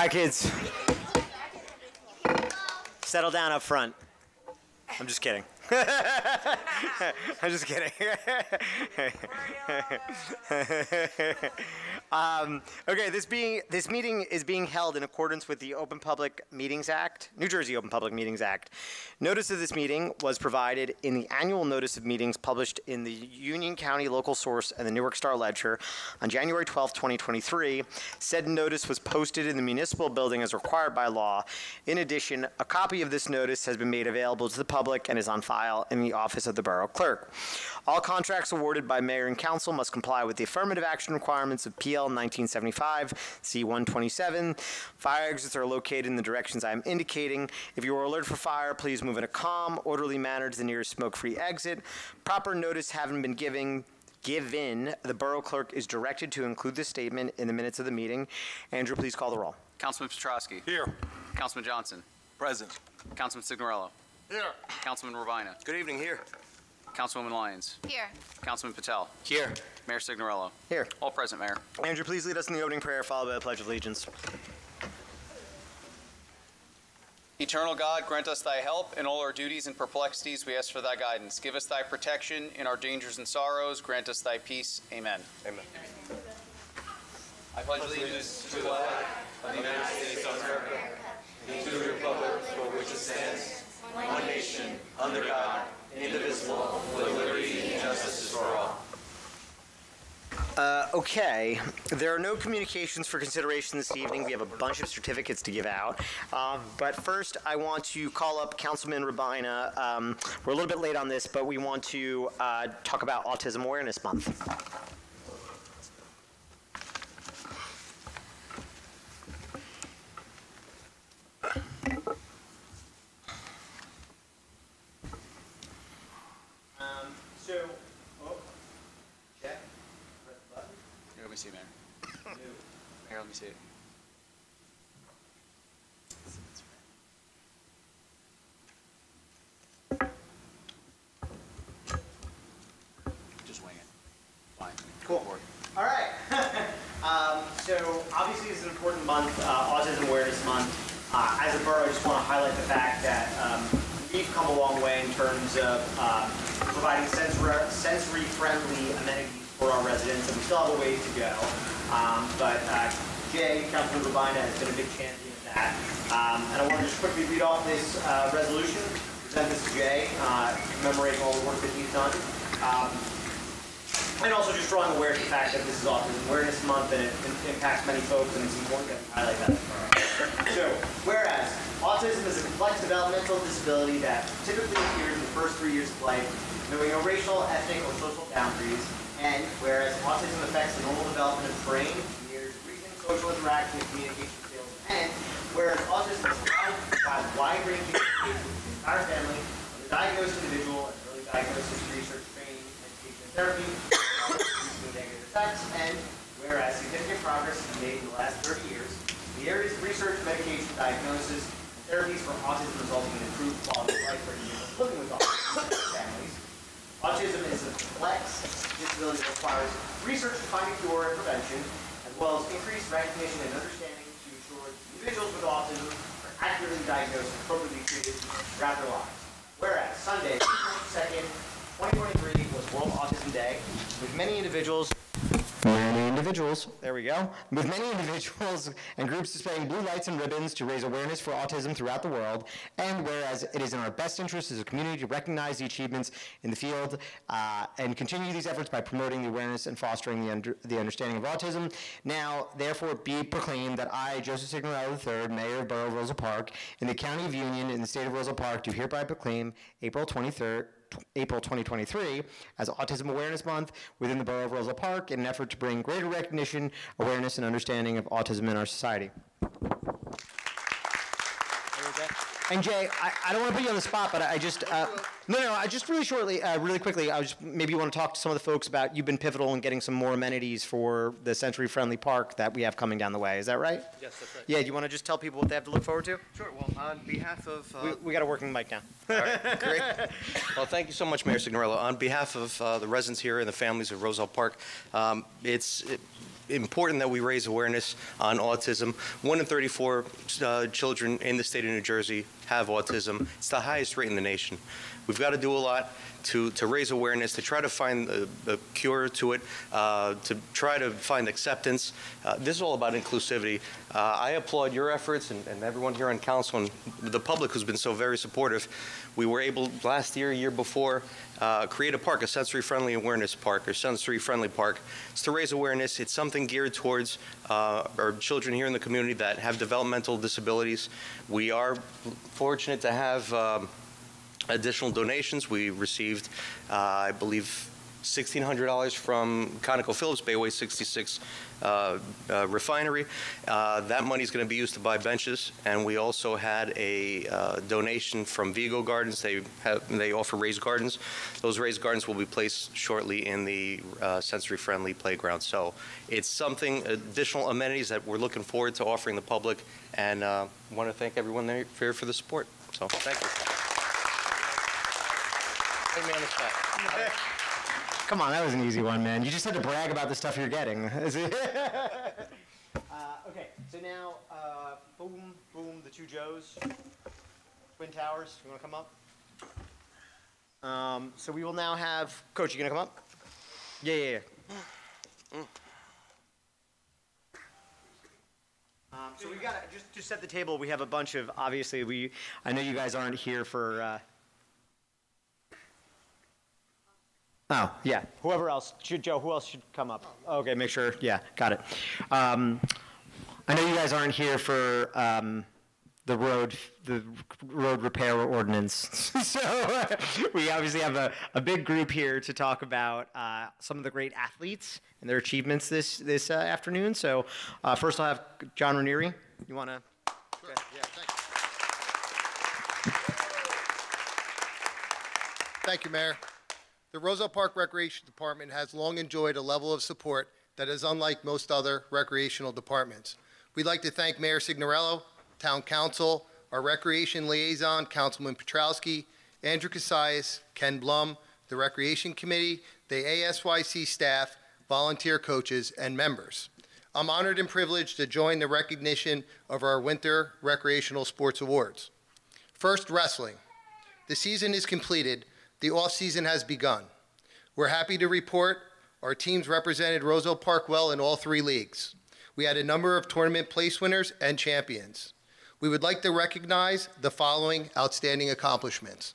All right, kids. Settle down up front. I'm just kidding. I'm just kidding. um, okay, this being this meeting is being held in accordance with the Open Public Meetings Act, New Jersey Open Public Meetings Act. Notice of this meeting was provided in the annual notice of meetings published in the Union County Local Source and the Newark Star Ledger on January 12, 2023. Said notice was posted in the municipal building as required by law. In addition, a copy of this notice has been made available to the public and is on file in the office of the borough clerk. All contracts awarded by mayor and council must comply with the affirmative action requirements of PL 1975 C127. Fire exits are located in the directions I am indicating. If you are alert for fire, please move in a calm, orderly manner to the nearest smoke-free exit. Proper notice having been given given, the borough clerk is directed to include this statement in the minutes of the meeting. Andrew, please call the roll. Councilman Petrosky. Here. Councilman Johnson. Present. Councilman Signorello. Here. Councilman Ravina. Good evening, here. Councilwoman Lyons. Here. Councilman Patel. Here. Mayor Signorello. Here. All present, Mayor. Andrew, please lead us in the opening prayer, followed by the Pledge of Allegiance. Eternal God, grant us thy help in all our duties and perplexities. We ask for thy guidance. Give us thy protection in our dangers and sorrows. Grant us thy peace. Amen. Amen. I pledge allegiance to the flag of the United States of America and to the republic for which it stands, one nation, under God, indivisible, with liberty and justice for all. Uh, okay, there are no communications for consideration this evening. We have a bunch of certificates to give out. Um, but first, I want to call up Councilman Rabina. Um, we're a little bit late on this, but we want to uh, talk about Autism Awareness Month. Um, so, oh, check, press the button. Here, let me see, Mayor. Here, let me see it. Just wing it. Fine. Cool. All right. um, so obviously, it's an important month, uh, Autism Awareness Month. Uh, as a borough, I just want to highlight the fact that um, we've come a long way in terms of um, providing sensory, sensory-friendly amenities for our residents, and we still have a ways to go. Um, but uh, Jay, Councilman Urbina, has been a big champion of that. Um, and I want to just quickly read off this uh, resolution, present this to Jay, uh, commemorating all the work that he's done. Um, and also just drawing awareness to the fact that this is Autism Awareness Month and it impacts many folks and it's important we highlight that. So, whereas autism is a complex developmental disability that typically appears in the first three years of life, knowing no racial, ethnic, or social boundaries, and whereas autism affects the normal development of brain, ears, reasoning, social interaction, and communication skills, and whereas autism is allowed to provide wide-ranging communication with the entire family, the diagnosed individual, and early diagnosis, research, training, education, and therapy, reducing negative effects, and whereas significant progress has been made in the last 30 years, the areas of research, medication, diagnosis, therapies for autism resulting in improved quality of life for individuals living with autism families. Autism is a complex disability that requires research to find a cure and prevention, as well as increased recognition and understanding to ensure individuals with autism are accurately diagnosed and appropriately treated throughout their lives. Whereas Sunday, April 2nd, 2023 was World Autism Day, with many individuals Many individuals, there we go, with many individuals and groups displaying blue lights and ribbons to raise awareness for autism throughout the world. And whereas it is in our best interest as a community to recognize the achievements in the field uh, and continue these efforts by promoting the awareness and fostering the, under, the understanding of autism, now therefore be proclaimed that I, Joseph Signorello III, Mayor of Borough of Roselle Park, in the County of Union, in the State of Roselle Park, do hereby proclaim April 23rd, April 2023 as Autism Awareness Month within the Borough of Roselle Park in an effort to bring greater recognition, awareness, and understanding of autism in our society. And Jay, I, I don't want to put you on the spot, but I just, uh, no, no, I just really shortly, uh, really quickly, I was, maybe you want to talk to some of the folks about, you've been pivotal in getting some more amenities for the sensory-friendly park that we have coming down the way, is that right? Yes, that's right. Yeah, do you want to just tell people what they have to look forward to? Sure, well, on behalf of, uh, We, we got a working mic now. all right, great. Well, thank you so much, Mayor Signorello. On behalf of uh, the residents here and the families of Roselle Park, um, it's, it- important that we raise awareness on autism. One in 34 uh, children in the state of New Jersey have autism. It's the highest rate in the nation. We've got to do a lot to, to raise awareness, to try to find a, a cure to it, uh, to try to find acceptance. Uh, this is all about inclusivity. Uh, I applaud your efforts and, and everyone here on council and the public who's been so very supportive. We were able last year, year before, uh, create a park, a sensory-friendly awareness park or sensory-friendly park. It's to raise awareness. It's something geared towards uh, our children here in the community that have developmental disabilities. We are fortunate to have um, additional donations. We received, uh, I believe, $1,600 from ConocoPhillips Bayway 66 uh, uh, refinery. Uh, that money is going to be used to buy benches, and we also had a uh, donation from Vego Gardens. They have, they offer raised gardens. Those raised gardens will be placed shortly in the uh, sensory-friendly playground. So it's something additional amenities that we're looking forward to offering the public, and uh, want to thank everyone there for, the support. So thank you. Come on, that was an easy one, man. You just had to brag about the stuff you're getting. Uh, okay, so now, uh, boom, boom, the two Joes, Twin Towers, you want to come up? Um, so we will now have, Coach, you gonna come up? Yeah, yeah, yeah. Um, so we've got to just to set the table. We have a bunch of obviously we. I know you guys aren't here for. Uh, Oh, yeah. Whoever else, should, Joe, who else should come up? Okay, make sure, yeah, got it. Um, I know you guys aren't here for um, the road, the road repair ordinance. so uh, we obviously have a, a big group here to talk about uh, some of the great athletes and their achievements this, this uh, afternoon. So uh, first I'll have John Ranieri. You want to? Sure, yeah, thank you. Thank you, Mayor. The Roselle Park Recreation Department has long enjoyed a level of support that is unlike most other recreational departments. We'd like to thank Mayor Signorello, Town Council, our Recreation Liaison, Councilman Petrowski, Andrew Casais, Ken Blum, the Recreation Committee, the ASYC staff, volunteer coaches, and members. I'm honored and privileged to join the recognition of our Winter Recreational Sports Awards. First, wrestling. The season is completed. The off-season has begun. We're happy to report our teams represented Roselle Park well in all three leagues. We had a number of tournament place winners and champions. We would like to recognize the following outstanding accomplishments.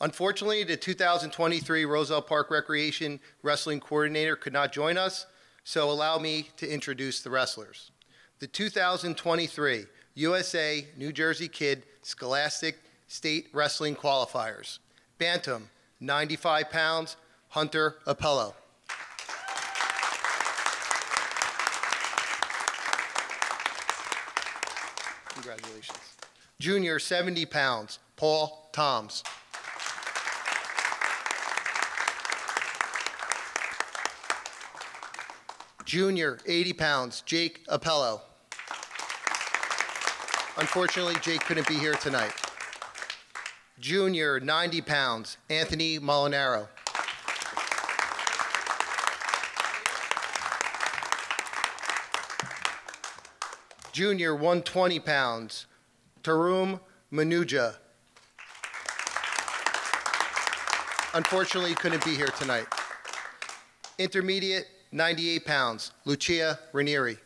Unfortunately, the 2023 Roselle Park Recreation Wrestling Coordinator could not join us, so allow me to introduce the wrestlers. The 2023 USA New Jersey Kid Scholastic State Wrestling Qualifiers. Bantam, 95 pounds, Hunter Apello. Congratulations. Junior, 70 pounds, Paul Toms. Junior, 80 pounds, Jake Apello. Unfortunately, Jake couldn't be here tonight. Junior, 90 pounds, Anthony Molinaro. Junior, 120 pounds, Tarum Manuja. Unfortunately, couldn't be here tonight. Intermediate, 98 pounds, Lucia Ranieri.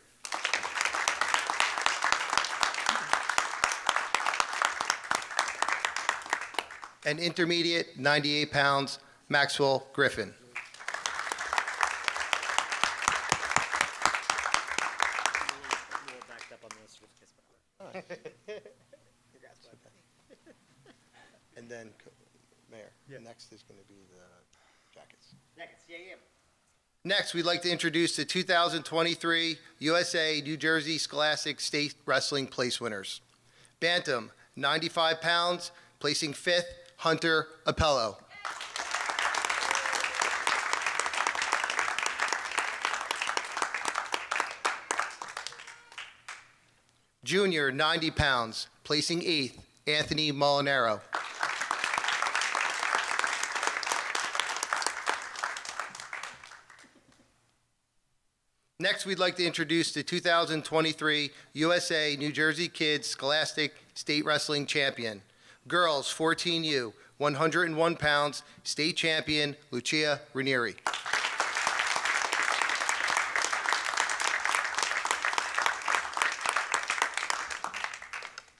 And intermediate, 98 pounds, Maxwell Griffin. And then, co- Mayor, next is going to be the jackets. Next, yeah, yeah. Next, we'd like to introduce the 2023 USA New Jersey Scholastic State Wrestling Place winners. Bantam, 95 pounds, placing fifth, Hunter Apello. Junior, 90 pounds, placing eighth, Anthony Molinaro. Next, we'd like to introduce the 2023 USA New Jersey Kids Scholastic State Wrestling Champion. Girls 14U, 101 pounds, state champion Lucia Ranieri.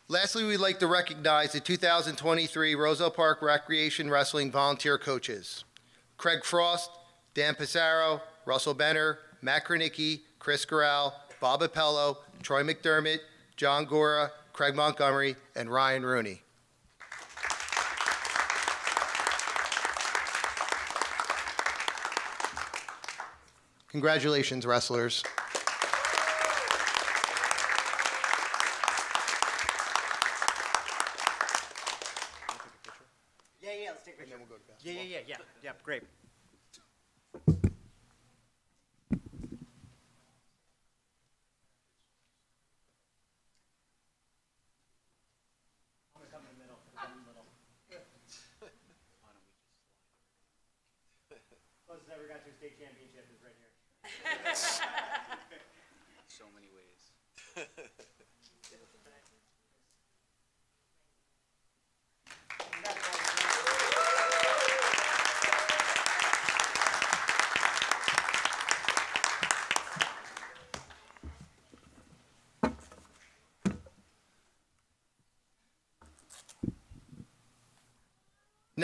Lastly, we'd like to recognize the 2023 Roselle Park Recreation Wrestling volunteer coaches. Craig Frost, Dan Pissarro, Russell Benner, Matt Kranicki, Chris Corral, Bob Appello, Troy McDermott, John Gora, Craig Montgomery, and Ryan Rooney. Congratulations, wrestlers. Yeah, yeah, let's take a picture. Yeah, yeah, yeah, yeah, yeah, great. I'm gonna come in the middle, come in the middle. Closest I ever got to a state championship is right here. So many ways.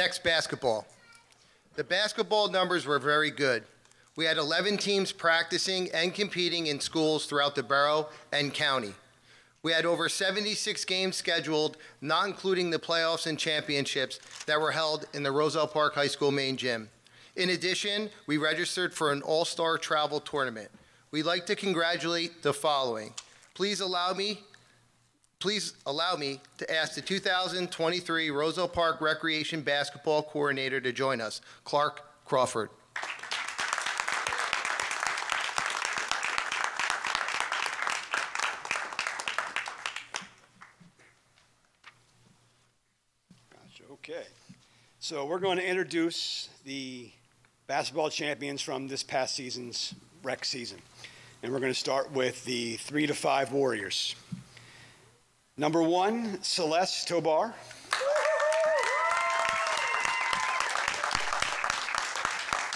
Next, basketball. The basketball numbers were very good. We had 11 teams practicing and competing in schools throughout the borough and county. We had over 76 games scheduled, not including the playoffs and championships that were held in the Roselle Park High School main gym. In addition, we registered for an all-star travel tournament. We'd like to congratulate the following. Please allow me Please allow me to ask the 2023 Roselle Park Recreation Basketball Coordinator to join us, Clark Crawford. Okay. So we're going to introduce the basketball champions from this past season's rec season. And we're going to start with the three to five Warriors. Number one, Celeste Tobar.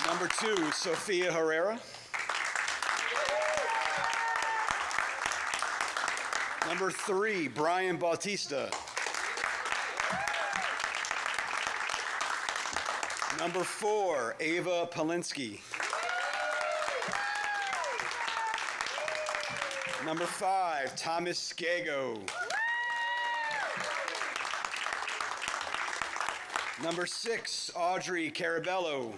Number two, Sophia Herrera. Number three, Brian Bautista. Number four, Ava Polinsky. Number five, Thomas Skago. Number six, Audrey Carabello.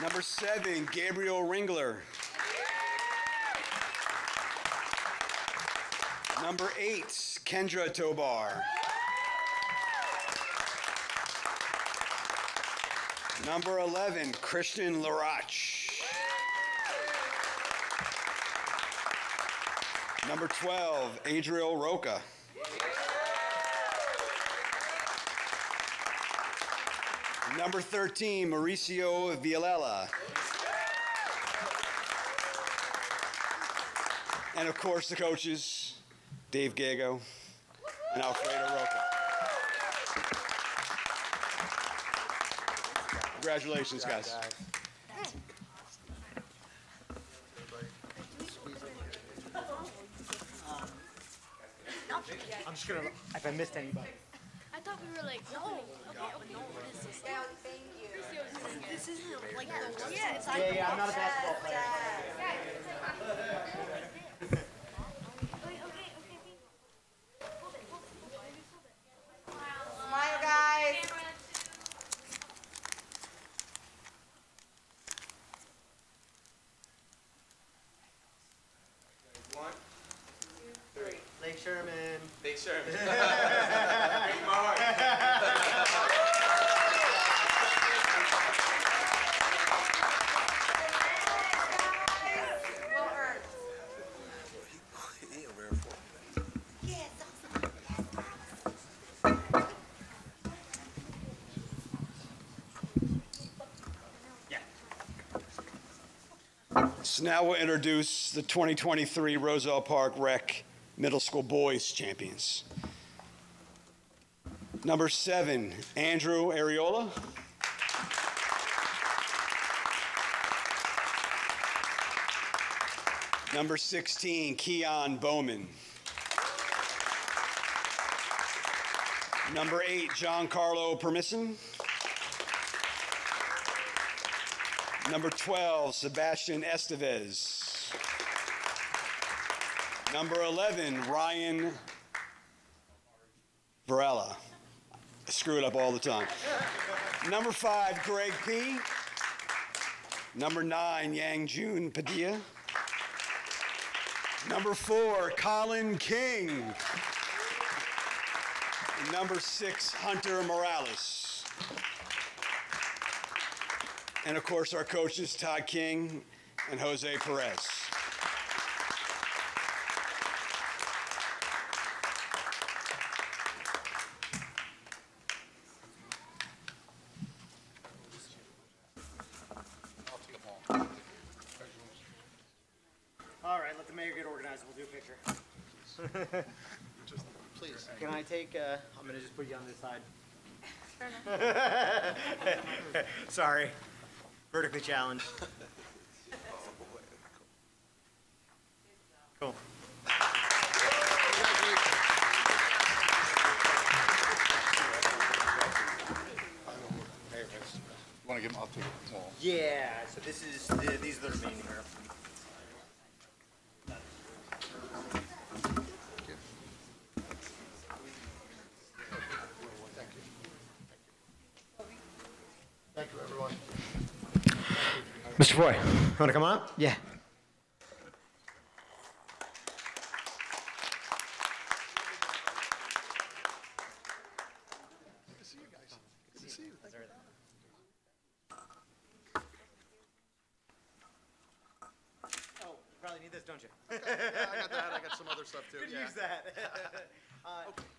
Number seven, Gabriel Ringler. Number eight, Kendra Tobar. Number 11, Christian Larach. Number 12, Adriel Roca. Number 13, Mauricio Villela. And of course, the coaches, Dave Gago and Alfredo Roca. Congratulations, guys. I'm just gonna, if I missed anybody. I thought we were like, no, okay, okay, what is this? thank you. This isn't like the. Yeah, Yeah, yeah, I'm not a basketball player. Okay, okay, okay. Hold it, hold it, hold it. Hold it. Smile, guys. One, Lake Sherman. Big Sherman. Break my heart. Well earned. Yeah. So now we'll introduce the 2023 Roselle Park Rec Middle School Boys Champions. Number seven, Andrew Ariola. Number 16, Keon Bowman. Number eight, Giancarlo Permisson. Number 12, Sebastian Estevez. Number 11, Ryan Varela. I screw it up all the time. Number five, Greg P. Number nine, Yang Jun Padilla. Number four, Colin King. Number six, Hunter Morales. And of course, our coaches, Todd King and Jose Perez. All right, let the mayor get organized. We'll do a picture. Please. Can I take, uh, I'm gonna just put you on this side. Sorry. Vertically challenged. Cool. Want to give them, I'll take it tomorrow. Yeah, so this is, the- these are the remaining here. Thank you, everyone. Mr. Foy, want to come on? Yeah. Good to see you guys. Good to see you. Thank you. Oh, you probably need this, don't you? Yeah, I got that. I got some other stuff too. Could yeah. use that. Uh,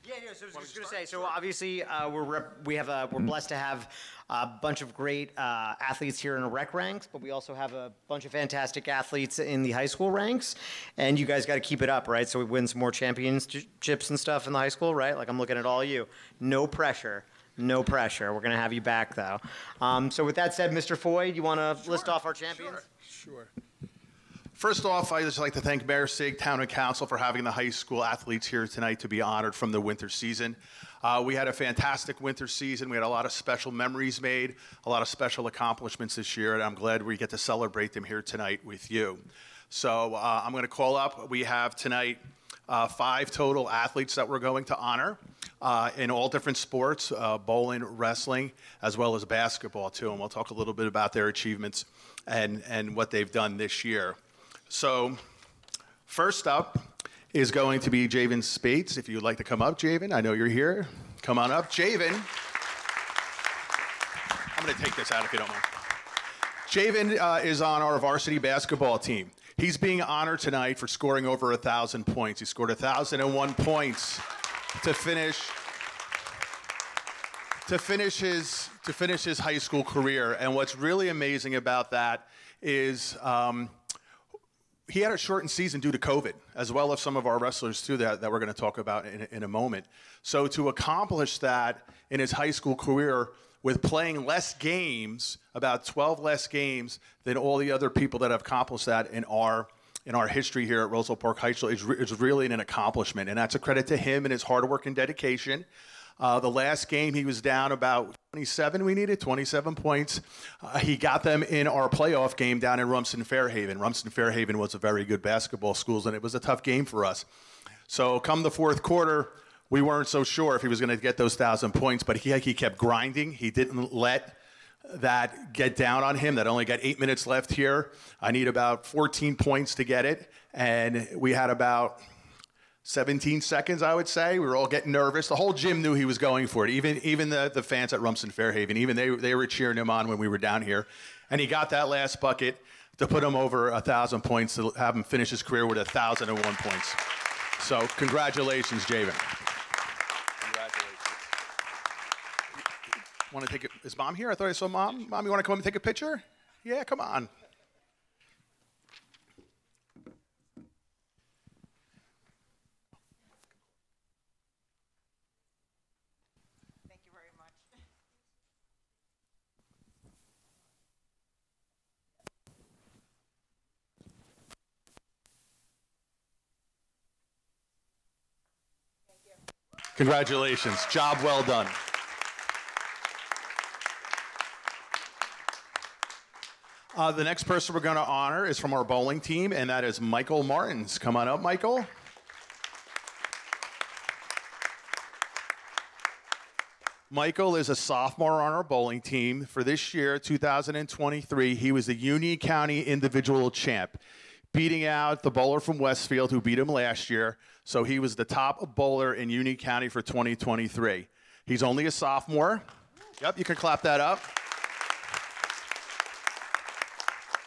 Yeah, yeah, so I was just gonna you say, so obviously, uh, we're, rep- we have a, we're blessed to have a bunch of great uh, athletes here in the rec ranks, but we also have a bunch of fantastic athletes in the high school ranks, and you guys gotta keep it up, right? So we win some more championships and stuff in the high school, right? Like, I'm looking at all of you. No pressure, no pressure. We're gonna have you back, though. Um, So with that said, Mr. Foy, you wanna list off our champions? Sure. First off, I'd just like to thank Mayor Sig, Town and Council for having the high school athletes here tonight to be honored from the winter season. Uh, we had a fantastic winter season. We had a lot of special memories made, a lot of special accomplishments this year, and I'm glad we get to celebrate them here tonight with you. So uh, I'm going to call up. We have tonight uh, five total athletes that we're going to honor uh, in all different sports uh, bowling, wrestling, as well as basketball, too. And we'll talk a little bit about their achievements and, and what they've done this year. So, first up is going to be Javen Spates. If you'd like to come up, Javen, I know you're here. Come on up. Javen. I'm going to take this out if you don't mind. Javen uh, is on our varsity basketball team. He's being honored tonight for scoring over a thousand points. He scored a thousand and one points to finish to finish his to finish his high school career. And what's really amazing about that is um, he had a shortened season due to COVID, as well as some of our wrestlers too that, that we're going to talk about in, in a moment. So to accomplish that in his high school career with playing less games, about 12 less games than all the other people that have accomplished that in our in our history here at Roselle Park High School, is, re- is really an accomplishment, and that's a credit to him and his hard work and dedication. Uh, the last game, he was down about 27. We needed 27 points. Uh, he got them in our playoff game down in Rumson Fairhaven. Rumson Fairhaven was a very good basketball school, and it was a tough game for us. So, come the fourth quarter, we weren't so sure if he was going to get those thousand points, but he, he kept grinding. He didn't let that get down on him. That only got eight minutes left here. I need about 14 points to get it, and we had about 17 seconds, I would say. We were all getting nervous. The whole gym knew he was going for it. Even even the, the fans at Rumson Fairhaven, even they they were cheering him on when we were down here, and he got that last bucket to put him over a thousand points to have him finish his career with a thousand and one points. So congratulations, Javen. Congratulations. Want to take it? Is mom here? I thought I saw mom. Mom, you want to come and take a picture? Yeah, come on. Congratulations. Job well done. Uh, the next person we're going to honor is from our bowling team, and that is Michael Martins. Come on up, Michael. Michael is a sophomore on our bowling team. For this year, 2023, he was the Union County individual champ, beating out the bowler from Westfield who beat him last year. So he was the top bowler in Union County for 2023. He's only a sophomore. Yep, you can clap that up.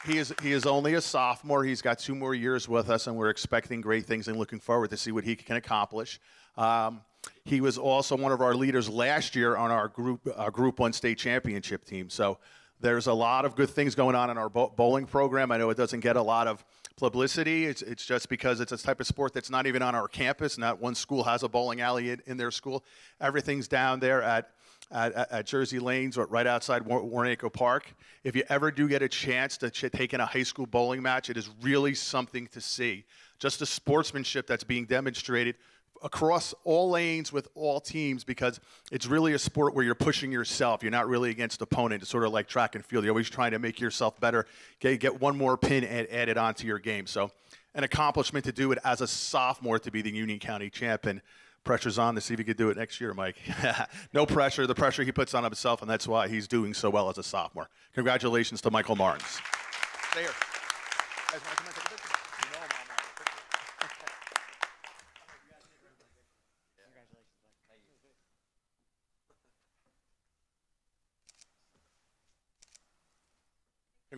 He is, he is only a sophomore. He's got two more years with us, and we're expecting great things and looking forward to see what he can accomplish. Um, he was also one of our leaders last year on our group uh, Group One state championship team. So there's a lot of good things going on in our bowling program. I know it doesn't get a lot of publicity. It's, it's just because it's a type of sport that's not even on our campus. Not one school has a bowling alley in, in their school. Everything's down there at at, at, Jersey Lanes, or right outside War- Warinanco Park. If you ever do get a chance to ch- take in a high school bowling match, it is really something to see. Just the sportsmanship that's being demonstrated across all lanes with all teams because it's really a sport where you're pushing yourself. You're not really against opponent. It's sort of like track and field. You're always trying to make yourself better, get, get one more pin add, added onto your game. So, an accomplishment to do it as a sophomore to be the Union County champion. Pressure's on to see if he could do it next year, Mike. no pressure. The pressure he puts on himself, and that's why he's doing so well as a sophomore. Congratulations to Michael Martins. Stay here. Guys, wanna come and take a picture? You know I'm on that.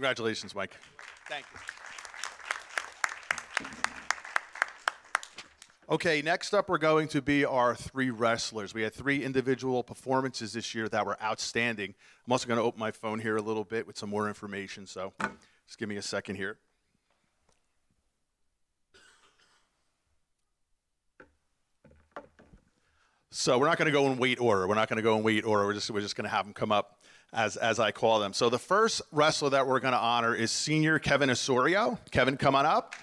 Congratulations, Mike. Thank you. Okay, next up, we're going to be our three wrestlers. We had three individual performances this year that were outstanding. I'm also going to open my phone here a little bit with some more information, so just give me a second here. So we're not going to go in weight order. We're not going to go in weight order. We're just we're just going to have them come up as as I call them. So the first wrestler that we're going to honor is senior Kevin Osorio. Kevin, come on up.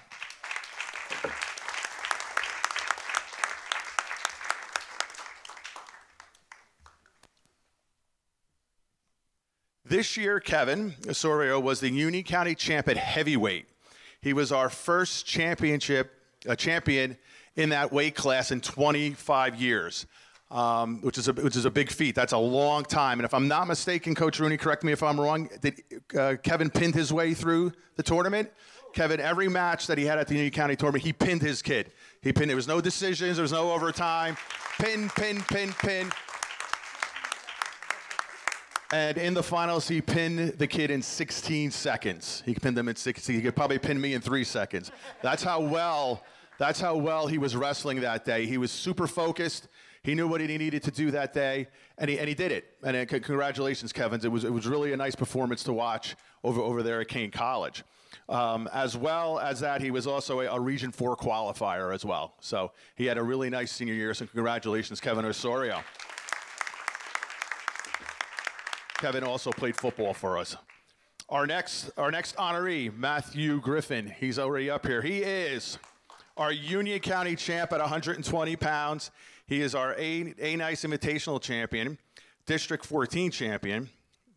This year, Kevin Osorio was the Union County champ at heavyweight. He was our first championship uh, champion in that weight class in 25 years, um, which is a which is a big feat. That's a long time. And if I'm not mistaken, Coach Rooney, correct me if I'm wrong. Did uh, Kevin pinned his way through the tournament? Kevin, every match that he had at the Union County tournament, he pinned his kid. He pinned. There was no decisions. There was no overtime. Pin, pin, pin, pin. And in the finals, he pinned the kid in 16 seconds. He pinned them in 16. He could probably pin me in three seconds. That's how well. That's how well he was wrestling that day. He was super focused. He knew what he needed to do that day, and he, and he did it. And uh, c- congratulations, Kevin. It was, it was really a nice performance to watch over, over there at Kean College. Um, as well as that, he was also a, a Region 4 qualifier as well. So he had a really nice senior year. So congratulations, Kevin Osorio. Kevin also played football for us. Our next, our next honoree, Matthew Griffin. He's already up here. He is our Union County champ at 120 pounds. He is our A, A Nice Invitational champion, District 14 champion.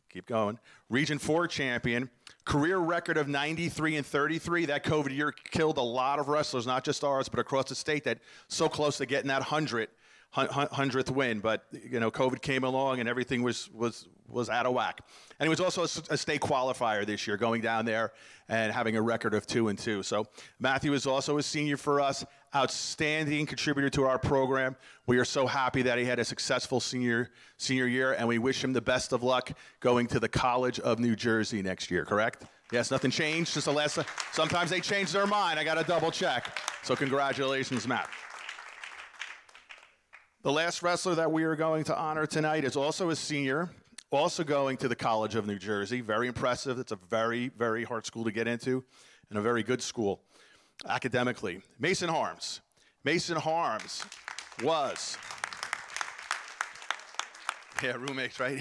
Keep going. Region 4 champion. Career record of 93 and 33. That COVID year killed a lot of wrestlers, not just ours, but across the state that so close to getting that 100 hundredth win, but you know, COVID came along and everything was was was out of whack. And he was also a state qualifier this year, going down there and having a record of two and two. So Matthew is also a senior for us, outstanding contributor to our program. We are so happy that he had a successful senior senior year, and we wish him the best of luck going to the College of New Jersey next year. Correct? Yes, nothing changed. Just a last. Sometimes they change their mind. I got to double check. So congratulations, Matt. The last wrestler that we are going to honor tonight is also a senior, also going to the College of New Jersey. Very impressive. It's a very, very hard school to get into and a very good school academically. Mason Harms. Mason Harms was, yeah, roommates, right?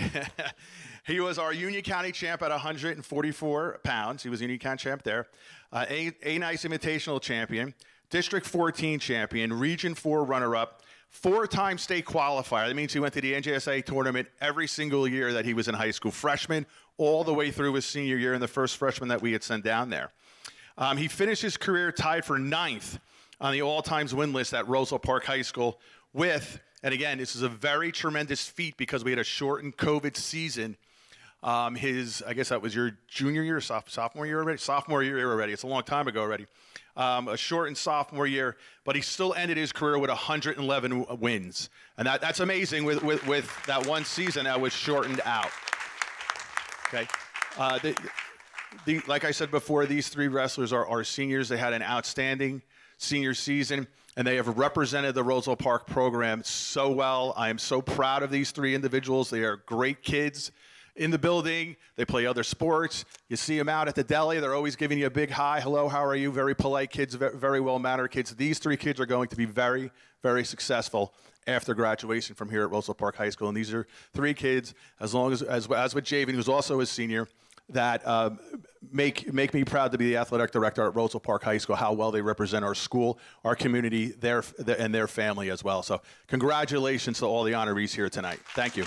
he was our Union County champ at 144 pounds. He was Union County champ there. Uh, a, a nice invitational champion. District 14 champion, Region 4 runner-up, four-time state qualifier. That means he went to the NJSA tournament every single year that he was in high school, freshman all the way through his senior year, and the first freshman that we had sent down there. Um, he finished his career tied for ninth on the all-times win list at Roselle Park High School with, and again, this is a very tremendous feat because we had a shortened COVID season. Um, his, I guess that was your junior year, sophomore year already, sophomore year already. It's a long time ago already. Um, a shortened sophomore year, but he still ended his career with 111 wins, and that, that's amazing with, with, with that one season that was shortened out. Okay, uh, the, the, like I said before, these three wrestlers are, are seniors. They had an outstanding senior season, and they have represented the Roselle Park program so well. I am so proud of these three individuals. They are great kids in the building. They play other sports. You see them out at the deli. They're always giving you a big hi, hello, how are you? Very polite kids, very well mannered kids. These three kids are going to be very, very successful after graduation from here at Roselle Park High School. And these are three kids, as long as, as, as with Javen, who's also a senior, that uh, make make me proud to be the athletic director at Roselle Park High School. How well they represent our school, our community, their, their and their family as well. So, congratulations to all the honorees here tonight. Thank you.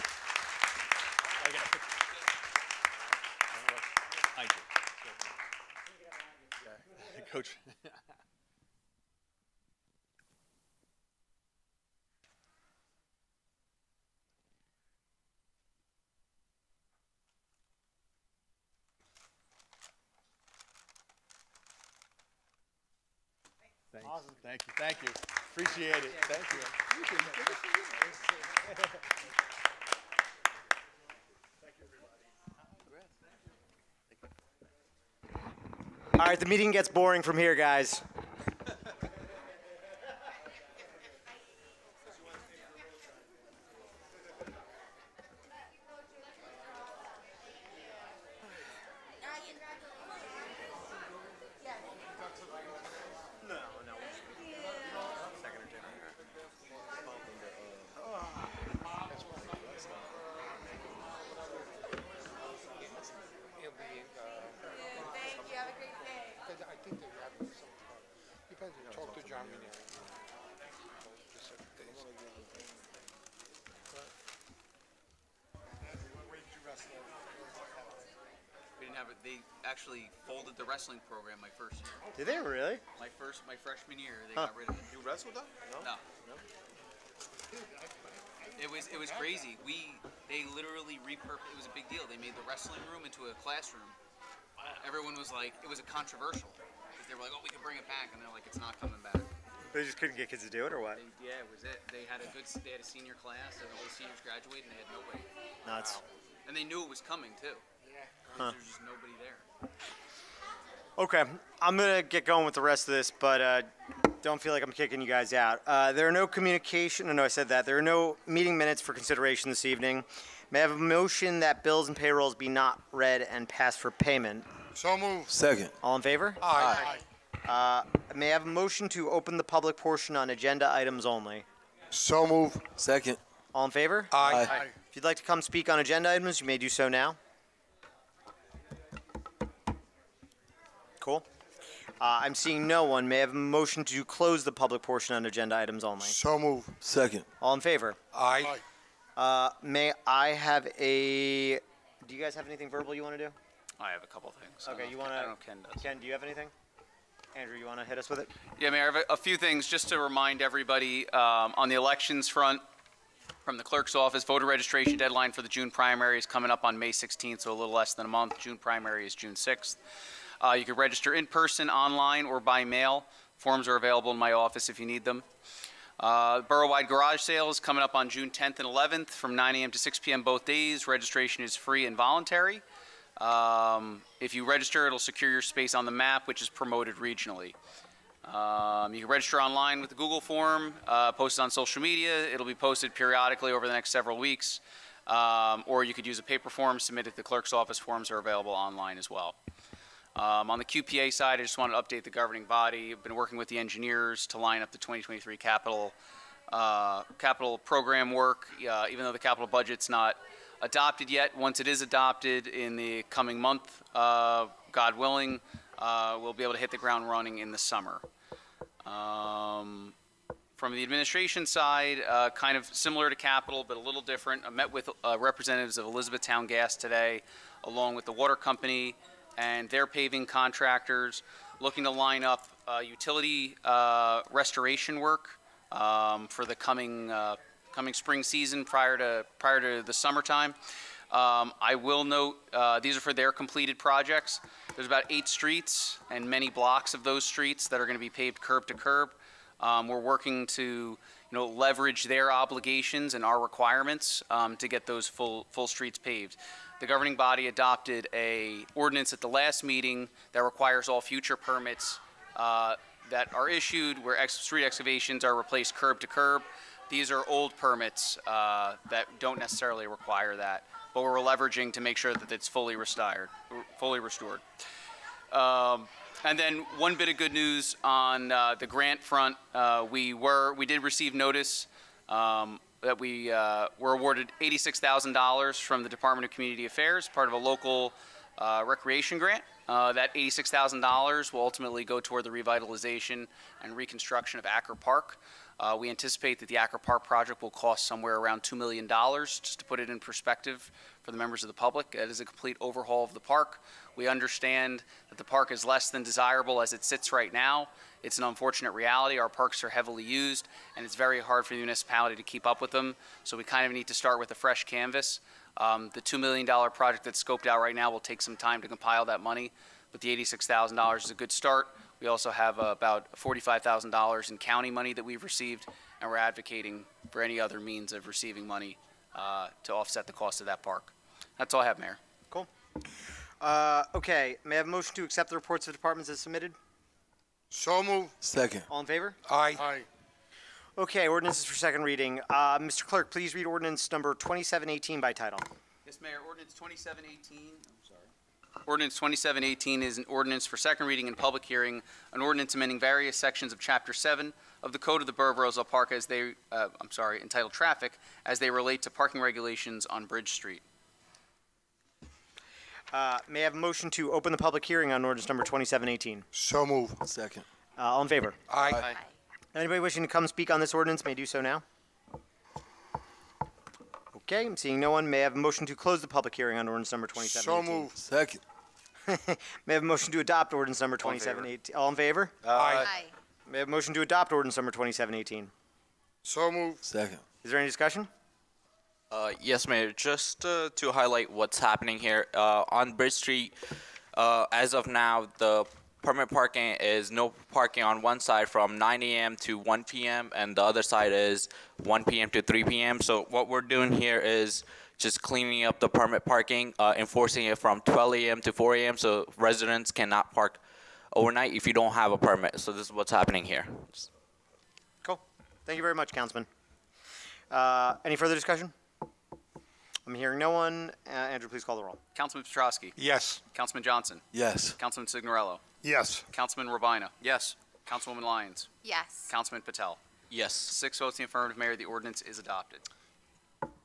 Coach. Thanks. Awesome. Thank you. Thank you. Appreciate it. Thank you. All right, the meeting gets boring from here, guys. Thank you. Have a great day. I think they have some, depends, talk to John Mineri. We didn't have it. They actually folded the wrestling program my first year. Did they really? My first, my freshman year, they Huh. got rid of it. You wrestled though? No. no. It was it was crazy. We they literally repurposed. It was a big deal. They made the wrestling room into a classroom. Everyone was like, it was a controversial they were like, oh, we can bring it back, and they're like, it's not coming back. They just couldn't get kids to do it, or what? They, yeah, it was it. They had a good. They had a senior class, and all the seniors graduated, and they had nobody. Nuts. And they knew it was coming too. Huh. There's just nobody there. Okay, I'm gonna get going with the rest of this, but uh, don't feel like I'm kicking you guys out. Uh, there are no communication. No, no, I said that. There are no meeting minutes for consideration this evening. May I have a motion that bills and payrolls be not read and passed for payment? So moved. Second. All in favor? Aye. Uh, may I have a motion to open the public portion on agenda items only? So moved. Second. All in favor? Aye. If you'd like to come speak on agenda items, you may do so now. Cool. Uh, I'm seeing no one. May I have a motion to close the public portion on agenda items only? So moved. Second. All in favor? Aye. Uh, may I have a? Do you guys have anything verbal you want to do? I have a couple things. Okay, you want if Ken- I to? don't know if Ken does. Ken, do you have anything? Andrew, you want to hit us with it? Yeah, Mayor, I have a, a few things just to remind everybody um, on the elections front. From the clerk's office, voter registration deadline for the June primary is coming up on May 16th, so a little less than a month. June primary is June 6th. Uh, you can register in person, online, or by mail. Forms are available in my office if you need them. Uh, Borough-wide garage sales coming up on June 10th and 11th from 9 a.m. to 6 p.m. both days. Registration is free and voluntary. Um, if you register, it'll secure your space on the map, which is promoted regionally. Um, you can register online with the Google form, uh, posted on social media. It'll be posted periodically over the next several weeks. Um, or you could use a paper form submitted to the clerk's office. Forms are available online as well. Um, on the QPA side, I just want to update the governing body. I've been working with the engineers to line up the 2023 capital uh, capital program work. Uh, even though the capital budget's not adopted yet, once it is adopted in the coming month, uh, God willing, uh, we'll be able to hit the ground running in the summer. Um, From the administration side, uh, kind of similar to Capital, but a little different. I met with uh, representatives of Elizabethtown Gas today, along with the water company and their paving contractors, looking to line up uh, utility uh, restoration work um, for the coming, uh, coming spring season prior to, prior to the summertime. Um, I will note, uh, these are for their completed projects. There's about eight streets and many blocks of those streets that are going to be paved curb to curb. Um, we're working to, you know, leverage their obligations and our requirements um, to get those full, full streets paved. The governing body adopted a ordinance at the last meeting that requires all future permits uh, that are issued where ex- street excavations are replaced curb to curb. These are old permits uh, that don't necessarily require that, but we're leveraging to make sure that it's fully restored, fully restored. Um, and then one bit of good news on uh, the grant front, uh, we were we did receive notice um, that we uh, were awarded $86,000 from the Department of Community Affairs, part of a local uh, recreation grant. Uh, that $86,000 will ultimately go toward the revitalization and reconstruction of Acker Park. Uh, we anticipate that the Acker Park project will cost somewhere around $2 million, just to put it in perspective for the members of the public. It is a complete overhaul of the park. We understand that the park is less than desirable as it sits right now. It's an unfortunate reality. Our parks are heavily used, and it's very hard for the municipality to keep up with them. So we kind of need to start with a fresh canvas. Um, the $2 million project that's scoped out right now will take some time to compile that money, but the $86,000 is a good start. We also have uh, about $45,000 in county money that we've received, and we're advocating for any other means of receiving money uh, to offset the cost of that park. That's all I have, Mayor. Cool. Uh, okay, may I have a motion to accept the reports of departments as submitted? So move. Second. All in favor? Aye. Aye. Okay, ordinances for second reading. Uh, Mr. Clerk, please read ordinance number 2718 by title. Yes, Mayor, ordinance 2718, I'm sorry. Ordinance 2718 is an ordinance for second reading and public hearing, an ordinance amending various sections of Chapter 7 of the Code of the Borough of Roselle Park as they, uh, I'm sorry, entitled Traffic, as they relate to parking regulations on Bridge Street. Uh, may I have a motion to open the public hearing on ordinance number 2718? So move. Second. Uh, all in favor? Aye. Anybody wishing to come speak on this ordinance may do so now. Okay, I'm seeing no one. May I have a motion to close the public hearing on ordinance number 2718? So move. Second. May I have a motion to adopt ordinance number 2718? All in favor? Aye. May I have a motion to adopt ordinance number 2718? So move. Second. Is there any discussion? Uh, yes, Mayor. Just uh, to highlight what's happening here uh, on Bridge Street, uh, as of now, the permit parking is no parking on one side from 9 a.m. to 1 p.m. and the other side is 1 p.m. to 3 p.m. So what we're doing here is just cleaning up the permit parking, uh, enforcing it from 12 a.m. to 4 a.m. so residents cannot park overnight if you don't have a permit. So this is what's happening here. Cool. Thank you very much, Councilman. Any further discussion? I'm hearing no one. Uh, Andrew, please call the roll. Councilman Petrosky. Yes. Councilman Johnson. Yes. Councilman Signorello. Yes. Councilman Rabina. Yes. Councilwoman Lyons. Yes. Councilman Patel. Yes. Six votes in the affirmative, Mayor. The ordinance is adopted.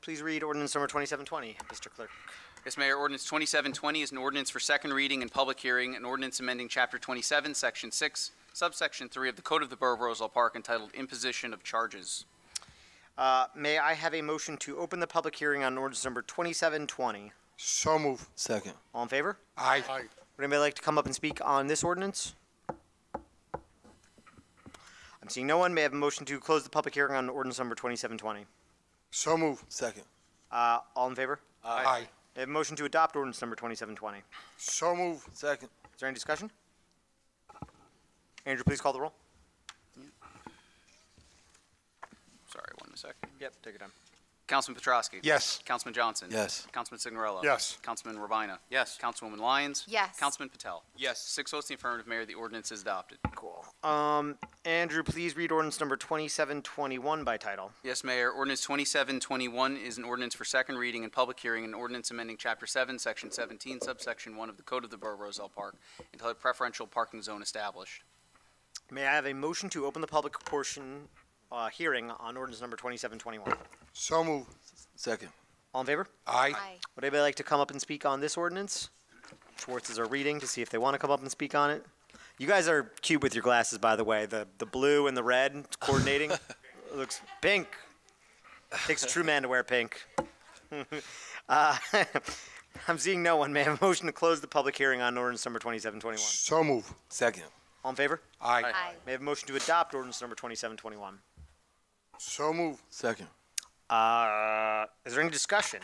Please read ordinance number 2720, Mr. Clerk. Yes, Mayor. Ordinance 2720 is an ordinance for second reading and public hearing, an ordinance amending Chapter 27, Section 6, subsection 3 of the Code of the Borough of Roselle Park entitled Imposition of Charges. Uh, may I have a motion to open the public hearing on ordinance number 2720? So move. Second. All in favor? Aye. Aye. Would anybody like to come up and speak on this ordinance? I'm seeing no one. May I have a motion to close the public hearing on ordinance number 2720? So move. Second. Uh, all in favor? Aye. May I have a motion to adopt ordinance number 2720? So move. Second. Is there any discussion? Andrew, please call the roll. Sorry, one second. Yep, take your time. Councilman Petrosky. Yes. Councilman Johnson. Yes. Councilman Signorello. Yes. Councilman Rabina. Yes. Councilwoman Lyons. Yes. Councilman Patel. Yes. Six votes in the affirmative, Mayor. The ordinance is adopted. Cool. Um, Andrew, please read ordinance number 2721 by title. Yes, Mayor. Ordinance 2721 is an ordinance for second reading and public hearing, an ordinance amending Chapter 7, Section 17, subsection 1 of the Code of the Borough of Roselle Park entitled Preferential Parking Zone Established. May I have a motion to open the public portion uh, hearing on ordinance number 2721? So move. Second. All in favor? Aye. Aye. Would anybody like to come up and speak on this ordinance? Schwartz is our reading to see if they want to come up and speak on it. You guys are cute with your glasses, by the way. The the blue and the red coordinating. Looks pink. Takes a true man to wear pink. uh, I'm seeing no one. May I have a motion to close the public hearing on ordinance number 2721? So move. Second. All in favor? Aye. Aye. May I have a motion to adopt ordinance number 2721? So move. Second. Uh, is there any discussion?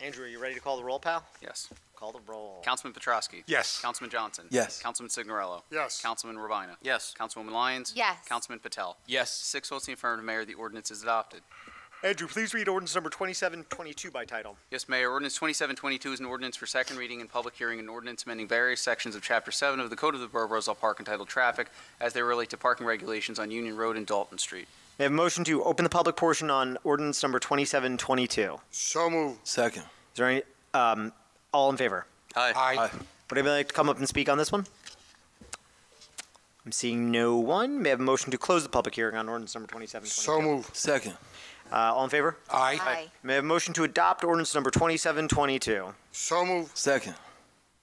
Andrew, are you ready to call the roll, pal? Yes. Call the roll. Councilman Petrosky. Yes. Councilman Johnson. Yes. Councilman Signorello. Yes. Councilman Ravina. Yes. Councilwoman Lyons. Yes. Councilman Patel. Yes. Six votes in the affirmative, Mayor. The ordinance is adopted. Andrew, please read ordinance number 2722 by title. Yes, Mayor. Ordinance 2722 is an ordinance for second reading and public hearing, an ordinance amending various sections of Chapter 7 of the Code of the Borough of Roselle Park entitled Traffic as they relate to parking regulations on Union Road and Dalton Street. May I have a motion to open the public portion on ordinance number 2722? So move. Second. Is there any, um, all in favor? Aye. Aye. Would anybody like to come up and speak on this one? I'm seeing no one. May I have a motion to close the public hearing on ordinance number 2722? So move. Second. Uh, all in favor? Aye. Aye. May I have a motion to adopt ordinance number 2722? So move. Second.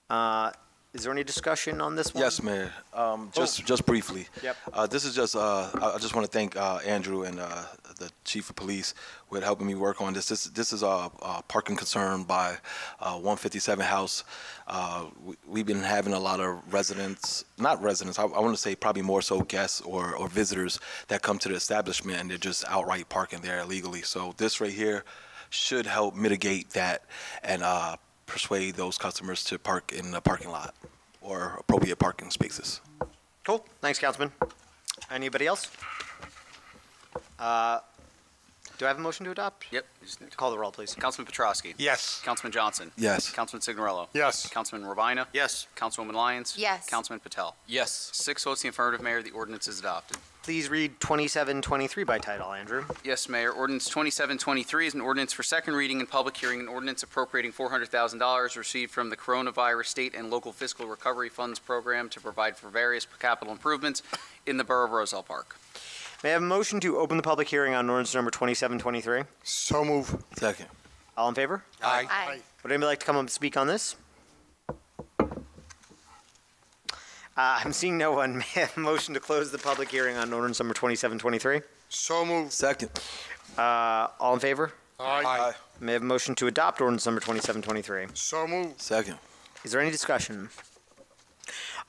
Uh, is there any discussion on this one? Yes, Mayor. Um, just, just briefly. Yep. Uh, this is just, uh, I I just want to thank, uh, Andrew and, uh, the chief of police with helping me work on this. This, this is a, a parking concern by, uh, 157 House. Uh, we, we've been having a lot of residents, not residents, I, I want to say probably more so guests or, or visitors that come to the establishment and they're just outright parking there illegally. So this right here should help mitigate that and, uh, persuade those customers to park in a parking lot or appropriate parking spaces. Cool. Thanks, Councilman. Anybody else? Uh, do I have a motion to adopt? Yep. you just need to- Call the roll, please. Councilman Petrosky. Yes. Councilman Johnson. Yes. Councilman Signorello. Yes. Councilman Ravina. Yes. Councilwoman Lyons. Yes. Councilman Patel. Yes. Six votes in the affirmative, Mayor. The ordinance is adopted. Please read 2723 by title, Andrew. Yes, Mayor. Ordinance 2723 is an ordinance for second reading and public hearing, an ordinance appropriating $400,000 received from the Coronavirus State and Local Fiscal Recovery Funds Program to provide for various capital improvements in the Borough of Roselle Park. May I have a motion to open the public hearing on ordinance number 2723? So move. Second. All in favor? Aye. Aye. Would anybody like to come up and speak on this? Uh, I'm seeing no one. May I have a motion to close the public hearing on ordinance number 2723? So move. Second. Uh, all in favor? Aye. May I have a motion to adopt ordinance number 2723? So move. Second. Is there any discussion?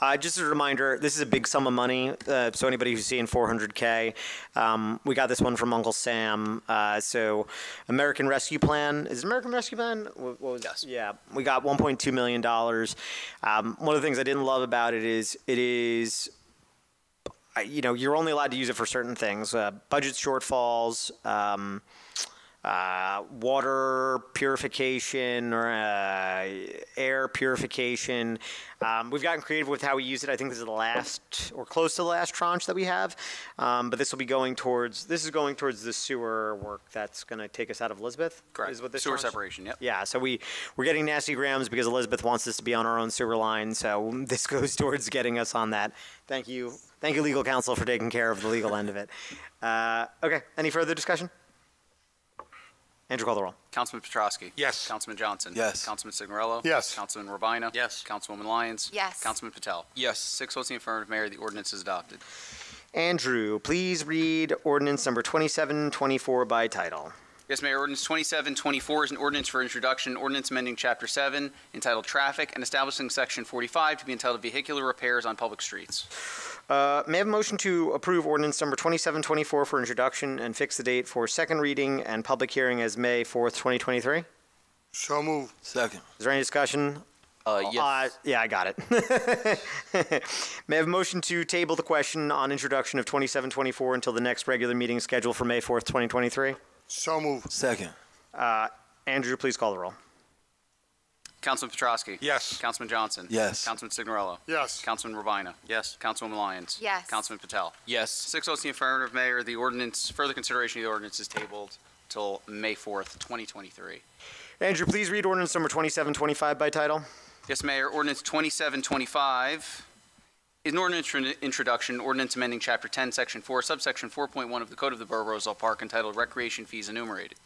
Uh, just as a reminder, this is a big sum of money. Uh, so anybody who's seeing 400k, um, we got this one from Uncle Sam. Uh, so American Rescue Plan is it American Rescue Plan? What, what was Yes. Yeah, we got 1.2 million dollars. Um, one of the things I didn't love about it is it is. You know, you're only allowed to use it for certain things. Uh, budget shortfalls, um, uh, water purification or uh, air purification. Um, we've gotten creative with how we use it. I think this is the last or close to the last tranche that we have. Um, but this will be going towards this is going towards the sewer work that's going to take us out of Elizabeth. Correct. Is what this Sewer tranche- separation, yep. Yeah. So we we're getting nasty grams because Elizabeth wants us to be on our own sewer line. So this goes towards getting us on that. Thank you, thank you, legal counsel, for taking care of the legal end of it. Uh, okay. Any further discussion? Andrew, call the roll. Councilman Petrosky. Yes. Councilman Johnson. Yes. Councilman Signorello. Yes. Councilman Ravina. Yes. Councilwoman Lyons. Yes. Councilman Patel. Yes. Six votes in the affirmative, Mayor. The ordinance is adopted. Andrew, please read ordinance number 2724 by title. Yes, Mayor. Ordinance 2724 is an ordinance for introduction, ordinance amending Chapter 7 entitled Traffic and establishing Section 45 to be entitled Vehicular Repairs on Public Streets. Uh, may I have a motion to approve ordinance number 2724 for introduction and fix the date for second reading and public hearing as May 4th, 2023? So move. Second. Is there any discussion? Uh, yes. Uh, yeah, I got it. May I have a motion to table the question on introduction of 2724 until the next regular meeting scheduled for May 4th, 2023? So move. Second. Uh, Andrew, please call the roll. Councilman Petrosky. Yes. Councilman Johnson. Yes. Councilman Signorello. Yes. Councilman Ravina. Yes. Councilwoman Lyons. Yes. Councilman Patel. Yes. Six votes in the affirmative, Mayor. The ordinance, further consideration of the ordinance is tabled till May 4th, 2023. Andrew, please read ordinance number 2725 by title. Yes, Mayor. Ordinance 2725 is an ordinance introduction, ordinance amending Chapter 10, Section 4, subsection 4.1 of the Code of the Borough of Roselle Park entitled Recreation Fees Enumerated.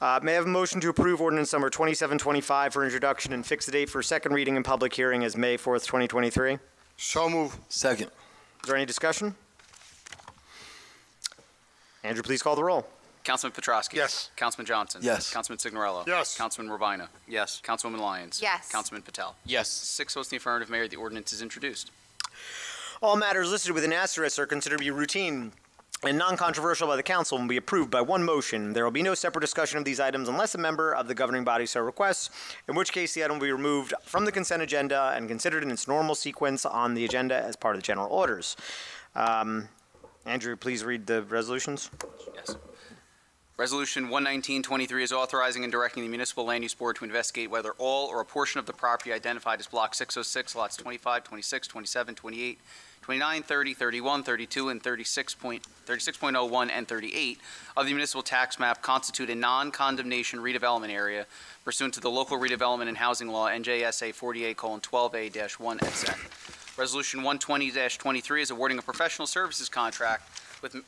Uh, May I have a motion to approve ordinance number 2725 for introduction and fix the date for second reading and public hearing as May 4th, 2023? Is So move. Second. Is there any discussion? Andrew, please call the roll. Councilman Petrosky. Yes. Councilman Johnson. Yes. Councilman Signorello. Yes. Councilman Ravina. Yes. Councilwoman Lyons. Yes. Councilman Patel. Yes. Six votes in the affirmative, Mayor. The ordinance is introduced. All matters listed with an asterisk are considered to be routine and non-controversial by the council and be approved by one motion. There will be no separate discussion of these items unless a member of the governing body so requests, in which case the item will be removed from the consent agenda and considered in its normal sequence on the agenda as part of the general orders. Um, Andrew, please read the resolutions. Yes. Resolution 11923 is authorizing and directing the Municipal Land Use Board to investigate whether all or a portion of the property identified as Block 606, lots 25, 26, 27, 28, 29, 30, 31, 32, and 36 point- 36.01 and 38 of the municipal tax map constitute a non-condemnation redevelopment area pursuant to the local redevelopment and housing law NJSA 48:12A-1 et. Resolution 120-23 is awarding a professional services contract with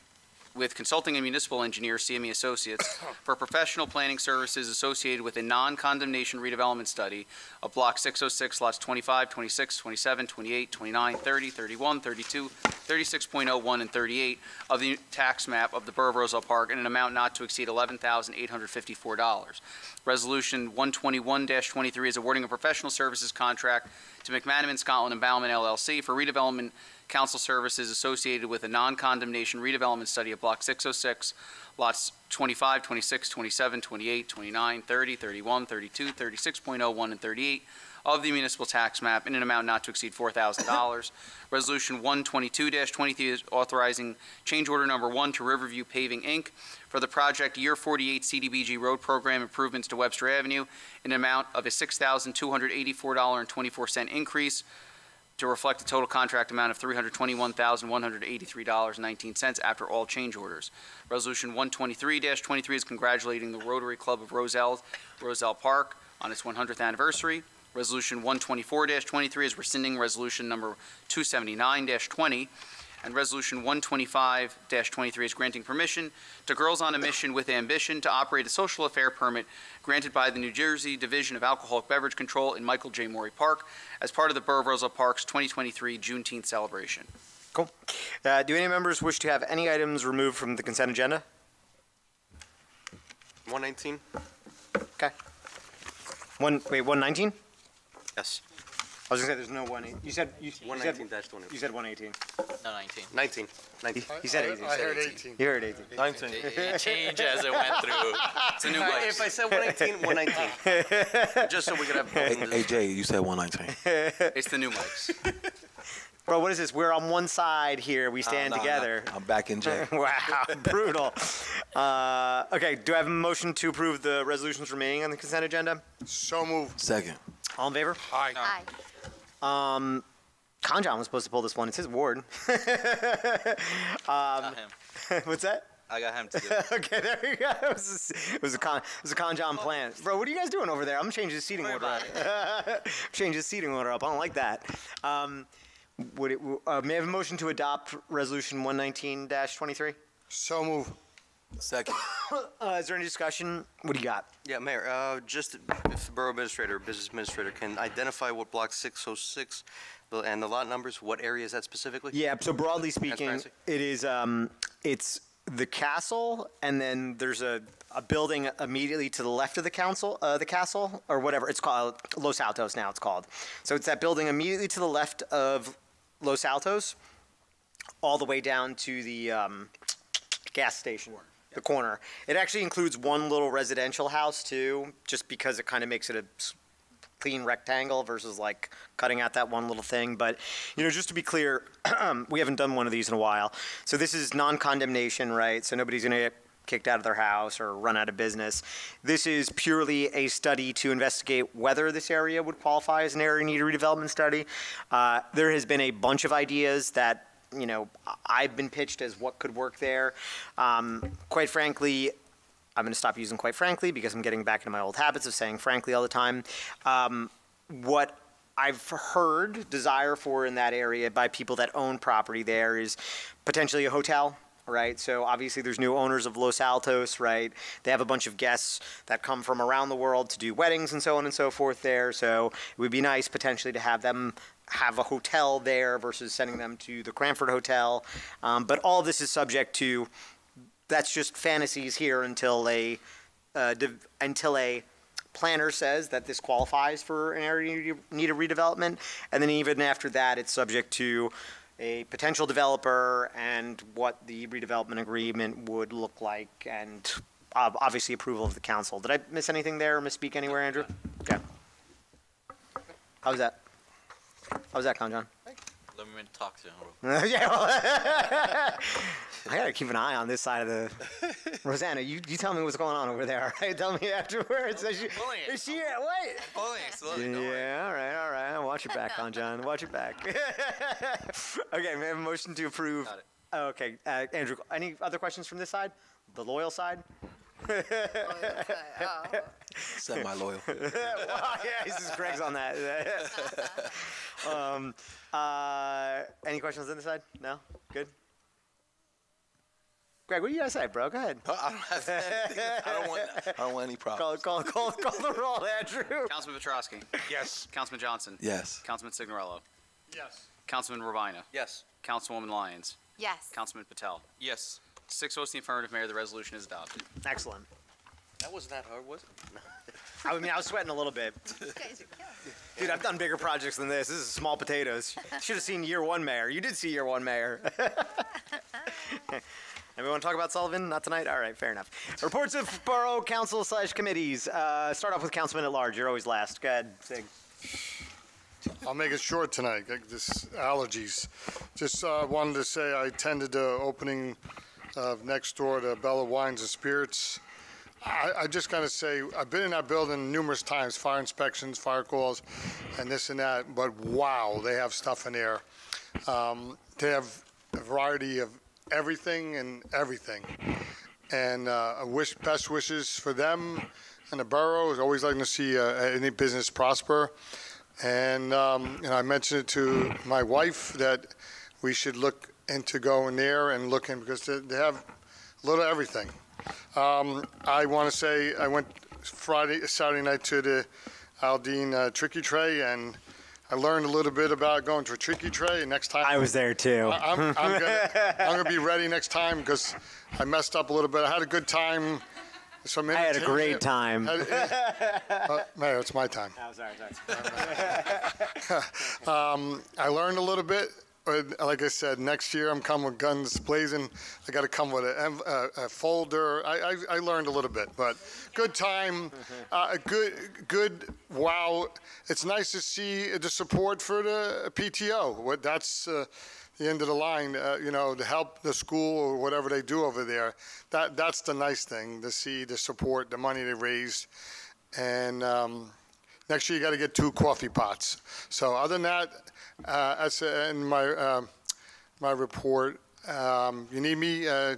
with Consulting and Municipal Engineer, CME Associates, for professional planning services associated with a non-condemnation redevelopment study of Block 606, lots 25, 26, 27, 28, 29, 30, 31, 32, 36.01, and 38 of the tax map of the Borough of Roselle Park in an amount not to exceed $11,854. Resolution 121-23 is awarding a professional services contract to McManimon, Scotland and Baumann LLC for redevelopment council services associated with a non-condemnation redevelopment study of Block 606, lots 25, 26, 27, 28, 29, 30, 31, 32, 36.01, and 38 of the municipal tax map in an amount not to exceed $4,000. Resolution 122-23 is authorizing change order number one to Riverview Paving, Inc. for the project Year 48 CDBG Road Program improvements to Webster Avenue in an amount of a $6,284.24 increase to reflect a total contract amount of $321,183.19 after all change orders. Resolution 123-23 is congratulating the Rotary Club of Roselle, Roselle Park on its 100th anniversary. Resolution 124-23 is rescinding Resolution Number 279-20. And Resolution 125-23 is granting permission to Girls on a Mission with Ambition to operate a social affair permit granted by the New Jersey Division of Alcoholic Beverage Control in Michael J. Maury Park as part of the Borough of Roselle Park's 2023 Juneteenth celebration. Cool. Uh, do any members wish to have any items removed from the consent agenda? 119? Okay. One, wait, 119? Yes. I was gonna say there's no one. You said you, you said 119 dash 20. you said 118. No, 19. 19. 19. He said 18. I heard 18. You heard 18. 19. It, it changed as it went through. It's a new If. I said 119, 119. Just so we could have Hey, both. hey, you said 119. It's the new mics. Bro, what is this? We're on one side here. We stand Nah, nah, together. nah. I'm back in Jay. wow, brutal. Uh, okay, do I have a motion to approve the resolutions remaining on the consent agenda? So move. Second. All in favor? Aye. Aye. Um, Conjon was supposed to pull this one. It's his ward. Not him. What's that? I got him to do it. okay, there you go. It was a, it was a con. It was a Conjon plan. Bro, what are you guys doing over there? I'm changing the seating Don't order. Up. Change the seating order up. I don't like that. Um, would it, uh, may I have a motion to adopt resolution 119-23? So move. Second. Uh, is there any discussion? What do you got? Yeah, Mayor, uh, just if the borough administrator, or business administrator can identify what block 606 the- and the lot numbers, what area is that specifically? Yeah. So broadly speaking, Transparency. it is um, it's the castle, and then there's a, a building immediately to the left of the council, uh, the castle, or whatever it's called, Los Altos now it's called. So it's that building immediately to the left of Los Altos, all the way down to the um, gas station, the corner. It actually includes one little residential house too, just because it kind of makes it a clean rectangle versus like cutting out that one little thing. But, you know, just to be clear, we haven't done one of these in a while. So this is non-condemnation, right? So nobody's going to get kicked out of their house or run out of business. This is purely a study to investigate whether this area would qualify as an area need redevelopment study. Uh, there has been a bunch of ideas that you know, I've been pitched as what could work there. Um, quite frankly, I'm going to stop using quite frankly because I'm getting back into my old habits of saying frankly all the time. Um, what I've heard desire for in that area by people that own property there is potentially a hotel right? So obviously there's new owners of Los Altos, right? They have a bunch of guests that come from around the world to do weddings and so on and so forth there. So it would be nice potentially to have them have a hotel there versus sending them to the Cranford Hotel. Um, but all this is subject to that's just fantasies here until a uh, div- until a planner says that this qualifies for an area you need a redevelopment, and then even after that, it's subject to a potential developer and what the redevelopment agreement would look like, and ob- obviously approval of the council. Did I miss anything there or misspeak anywhere, Andrew? Okay. How was that? How was that, Con John? Let me talk to him. yeah, well, I gotta keep an eye on this side of the. Rosanna, you, you tell me what's going on over there. All right, tell me afterwards. Is she, is she at what? Yeah, all right, all right. Watch your back, on John. Watch your back. okay, we have a motion to approve. Oh, okay, uh, Andrew. Any other questions from this side? The loyal side. Semi-loyal. well, yeah, this is Greg's on that. um, uh, any questions on this side? No? Good? Greg, what do you guys say, bro? Go ahead. I don't have anything. I don't want. I don't want any problems. Call, call, call, call the roll, Andrew. Councilman Petrosky. Yes. Councilman Johnson. Yes. Councilman Signorello. Yes. Councilman Ravina. Yes. Councilwoman Lyons. Yes. Councilman Patel. Yes. Six votes in the affirmative, Mayor. The resolution is adopted. Excellent. That wasn't that hard, was it? I mean, I was sweating a little bit. Dude, I've done bigger projects than this. This is small potatoes. Should have seen year one mayor. You did see year one mayor. Everyone talk about Sullivan? Not tonight? All right, fair enough. Reports of borough council slash committees. Uh, start off with councilman at large. You're always last. Go ahead, Sig. I'll make it short tonight, like this allergies. Just uh, wanted to say I attended the opening of next door to Bella Wines and Spirits. I, I just gotta say, I've been in that building numerous times, fire inspections, fire calls, and this and that, but wow, they have stuff in there. Um, They have a variety of everything and everything. And uh, I wish, best wishes for them and the borough. Is always like to see uh, any business prosper. And, um, and I mentioned it to my wife that we should look into going there and looking because they, they have a little everything. Um, I want to say I went Friday, Saturday night to the Aldene uh, Tricky Tray and I learned a little bit about going to a Tricky Tray. And next time I was there too. I- I'm, I'm gonna, I'm gonna be ready next time because I messed up a little bit. I had a good time. Some I had a great time. Had- uh, Mayor, it's my time. Oh, sorry, sorry. um, I learned a little bit. But like I said, next year I'm coming with guns blazing. I got to come with a, a, a folder. I, I, I learned a little bit, but good time. Uh, a good, good. Wow! It's nice to see the support for the PTO. What that's uh, the end of the line. Uh, you know, to help the school or whatever they do over there. That that's the nice thing to see the support, the money they raised, and. Um, Next year, you got to get two coffee pots. So other than that, uh, uh, in my um my report. Um, you need me, uh,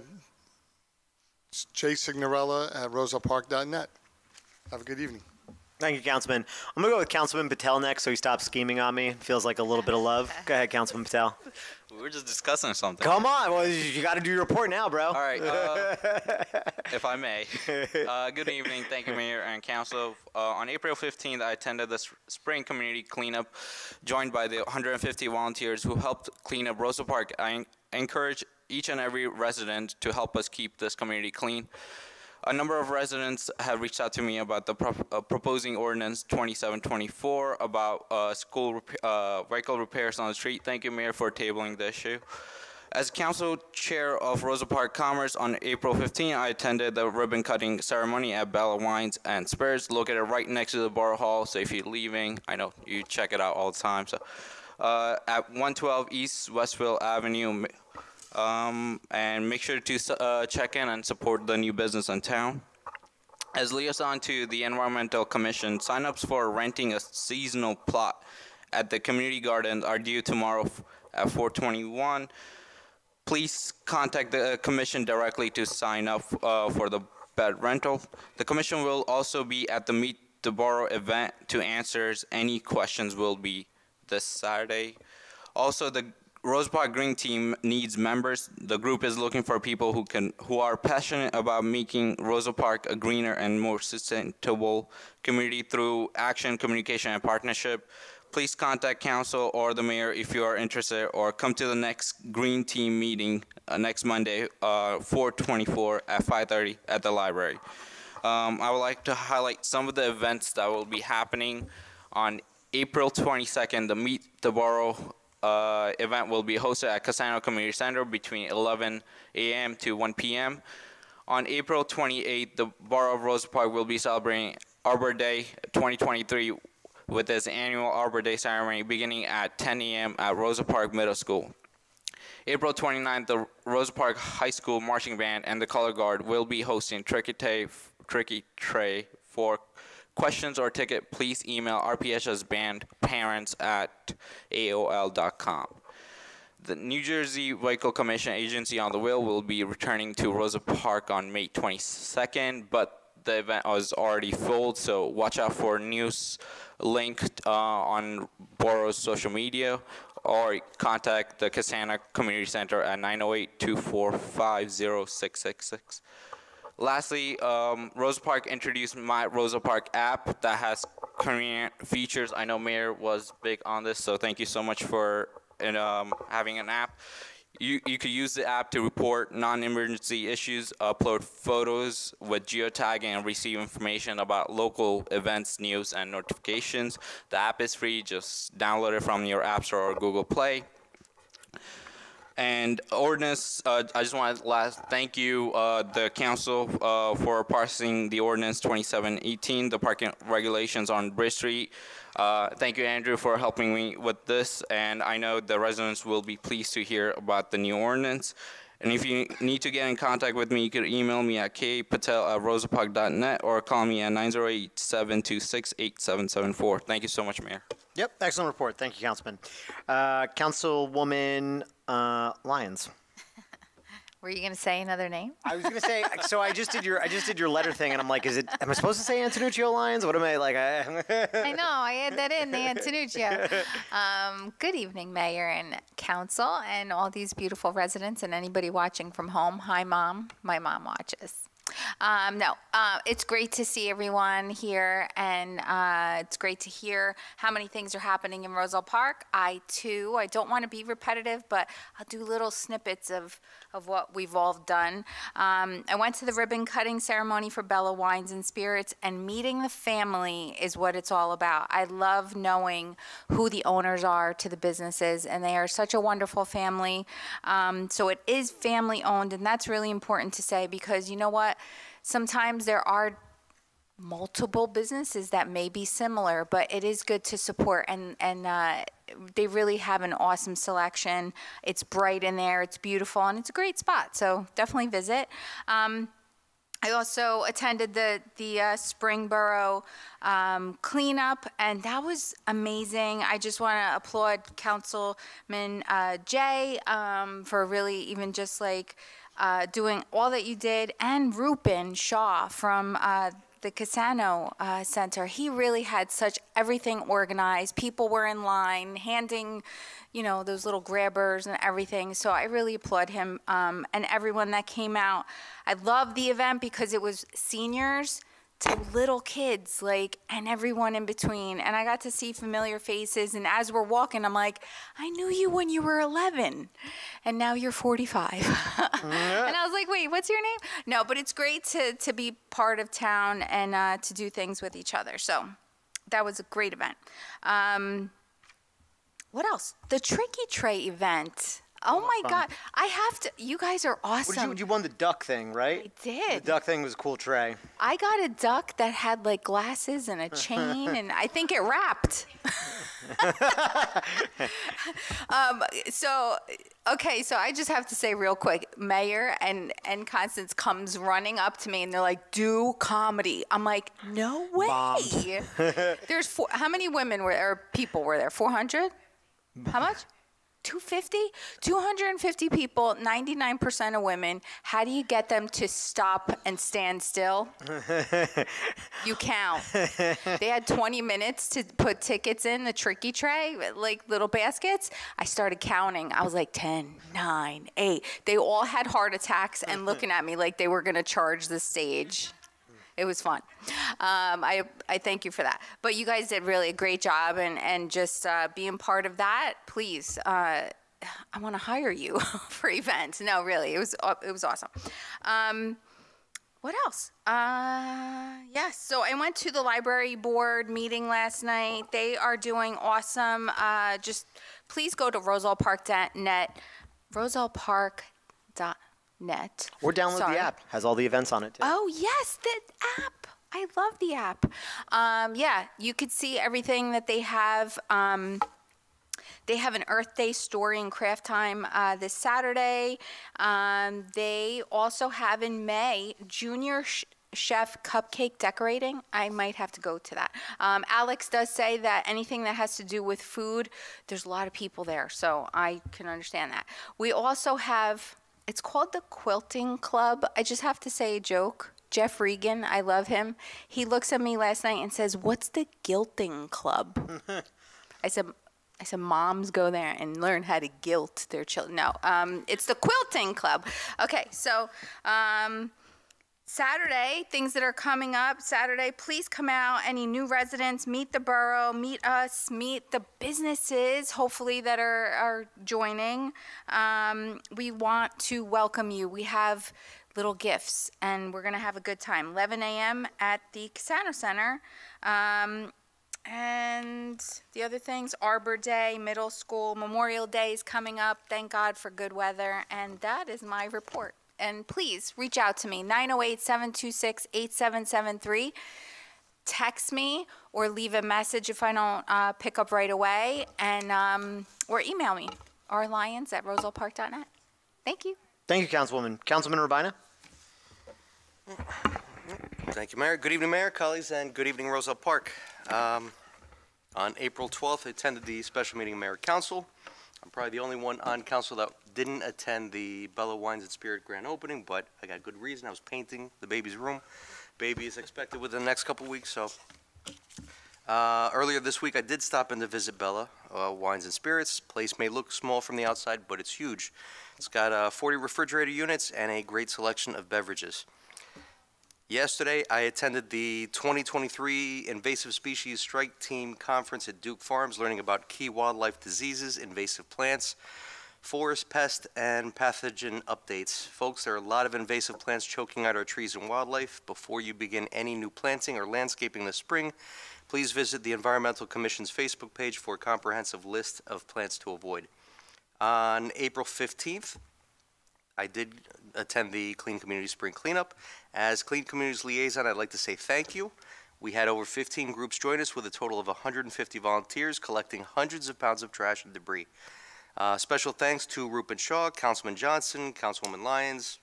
Jay Signorello at rosellepark.net. Have a good evening. Thank you, Councilman. I'm gonna go with Councilman Patel next, so he stops scheming on me. Feels like a little bit of love. Go ahead, Councilman Patel. We were just discussing something. Come on, well, you got to do your report now, bro. All right, uh, if I may. Uh, good evening. Thank you, Mayor and Council. Uh, on April 15th, I attended the spring community cleanup, joined by the 150 volunteers who helped clean up Roselle Park. I encourage each and every resident to help us keep this community clean. A number of residents have reached out to me about the pro- uh, proposing ordinance 2724 about uh, school rep- uh, vehicle repairs on the street. Thank you, Mayor, for tabling the issue. As council chair of Roselle Park Commerce on April 15, I attended the ribbon cutting ceremony at Bella Wines and Spirits, located right next to the Borough Hall. So if you're leaving, I know you check it out all the time. So uh, at 112 East Westfield Avenue, um, and make sure to uh, check in and support the new business in town. As liaison to the Environmental Commission, signups for renting a seasonal plot at the community garden are due tomorrow at 421. Please contact the uh, commission directly to sign up uh, for the bed rental. The commission will also be at the Meet the Borough event to answer any questions will be this Saturday. Also, the Roselle Park Green Team needs members. The group is looking for people who can who are passionate about making Roselle Park a greener and more sustainable community through action, communication, and partnership. Please contact council or the mayor if you are interested, or come to the next Green Team meeting uh, next Monday, uh, 424 at 5:30 at the library. Um, I would like to highlight some of the events that will be happening on April 22nd. The Meet the Borough uh, event will be hosted at Casano Community Center between 11 a.m. to 1 p.m. On April 28th, the Borough of Roselle Park will be celebrating Arbor Day 2023 with its annual Arbor Day ceremony beginning at 10 a.m. at Roselle Park Middle School. April 29th, the Roselle Park High School Marching Band and the Color Guard will be hosting Tricky Tay, Tricky Tray for questions or ticket. Please email rphsbandparents at aol.com. The New Jersey Vehicle Commission Agency on the Wheel will be returning to Roselle Park on May 22nd, but the event was already full, so watch out for news linked uh, on Borough's social media or contact the Casano Community Center at 908-245-0666. Lastly, um, Roselle Park introduced my Roselle Park app that has current features. I know Mayor was big on this, so thank you so much for and, um, having an app. You, you could use the app to report non-emergency issues, upload photos with geotagging, and receive information about local events, news, and notifications. The app is free. Just download it from your App Store or Google Play. And ordinance, uh, I just want to last thank you, uh, the council, uh, for passing the ordinance 2718, the parking regulations on Bridge Street. Uh, thank you, Andrew, for helping me with this. And I know the residents will be pleased to hear about the new ordinance. And if you need to get in contact with me, you can email me at kpatel at rosellepark.net or call me at 908-726-8774. Thank you so much, Mayor. Yep, excellent report. Thank you, Councilman. Uh, Councilwoman uh, Lyons. Were you going to say another name? I was gonna say. So I just did your I just did your letter thing, and I'm like, is it? Am I supposed to say Antonuccio Lyons? What am I like? I, I know, I had that in, the Antonuccio. Um, good evening, Mayor and Council, and all these beautiful residents, and anybody watching from home. Hi, Mom. My mom watches. Um, no, uh, it's great to see everyone here, and uh, it's great to hear how many things are happening in Roselle Park. I too, I don't want to be repetitive, but I'll do little snippets of of what we've all done. Um, I went to the ribbon cutting ceremony for Bella Wines and Spirits, and meeting the family is what it's all about. I love knowing who the owners are to the businesses, and they are such a wonderful family. Um, so it is family owned, and that's really important to say because you know what? Sometimes there are multiple businesses that may be similar, but it is good to support and and uh, they really have an awesome selection. It's bright in there, it's beautiful, and it's a great spot. So definitely visit. Um, I also attended the the uh, Springboro um, cleanup, and that was amazing. I just want to applaud Councilman uh, Jay um, for really even just like uh, doing all that you did, and Rupin Shaw from uh, the Casano uh, Center. He really had such everything organized. People were in line, handing, you know, those little grabbers and everything. So I really applaud him um, and everyone that came out. I love the event because it was seniors to little kids, like, and everyone in between. And I got to see familiar faces. And as we're walking, I'm like, I knew you when you were 11, and now you're 45. and I was like, wait, what's your name? No, but it's great to, to be part of town and uh, to do things with each other. So that was a great event. Um, what else? The Tricky Tray event. Oh my. God. I have to, you guys are What did awesome. you, you won the duck thing, right? I did. The duck thing was a cool tray. I got a duck that had like glasses and a chain, and I think it wrapped. um, so, okay, so I just have to say real quick, Mayor and and Constance comes running up to me, and they're like, "Do comedy." I'm like, "No way." There's four, how many women were or people were there? Four hundred. How much? 250? 250 people, 99% of women. How do you get them to stop and stand still? You count. they had 20 minutes to put tickets in the tricky tray, like little baskets. I started counting. I was like 10, 9, 8. They all had heart attacks and looking at me like they were going to charge the stage. It was fun. Um, I, I thank you for that. But you guys did really a great job, and, and just uh, being part of that, please. Uh, I want to hire you for events. No, really, it was it was awesome. Um, what else? Uh, yes. So I went to the library board meeting last night. They are doing awesome. Uh, just please go to rosellepark.net, rosellepark.net. Or download Sorry. the app. Has all the events on it too. Oh yes, the app. I love the app. Um, yeah, you could see everything that they have. Um, they have an Earth Day story and craft time uh, this Saturday. Um, they also have in May junior sh- chef cupcake decorating. I might have to go to that. Um, Alex does say that anything that has to do with food, there's a lot of people there, so I can understand that. We also have. It's called the Quilting Club. I just have to say a joke. Jeff Regan, I love him. He looks at me last night and says, "What's the Guilting Club?" I said, I said, moms go there and learn how to guilt their children. No, um, it's the quilting club. Okay, so um, Saturday, things that are coming up. Saturday, please come out. Any new residents, meet the borough, meet us, meet the businesses, hopefully, that are, are joining. Um, we want to welcome you. We have little gifts, and we're going to have a good time. 11 a.m. at the Casano Center. Um, and the other things, Arbor Day, middle school, Memorial Day is coming up. Thank God for good weather. And that is my report. And please reach out to me, 908 726 8773. Text me or leave a message if I don't uh, pick up right away. And um, or email me, rlyons at rosellepark.net. Thank you. Thank you, Councilwoman. Councilman Urbina? Thank you, Mayor. Good evening, Mayor, colleagues, and good evening, Roselle Park. Um, on April 12th, I attended the special meeting of Mayor Council. I'm probably the only one on council that didn't attend the Bella Wines and Spirit grand opening, but I got good reason. I was painting the baby's room. Baby is expected within the next couple weeks, so. Uh, earlier this week, I did stop in to visit Bella uh, Wines and Spirits. Place may look small from the outside, but it's huge. It's got uh, 40 refrigerator units and a great selection of beverages. Yesterday, I attended the 2023 Invasive Species Strike Team Conference at Duke Farms, learning about key wildlife diseases, invasive plants, forest pest, and pathogen updates. Folks, there are a lot of invasive plants choking out our trees and wildlife. Before you begin any new planting or landscaping this spring, please visit the Environmental Commission's Facebook page for a comprehensive list of plants to avoid. On April 15th, I did attend the Clean Community Spring Cleanup. As Clean Communities Liaison, I'd like to say thank you. We had over 15 groups join us with a total of 150 volunteers collecting hundreds of pounds of trash and debris. Uh, special thanks to Rupen Shaw, Councilman Johnson, Councilwoman Lyons,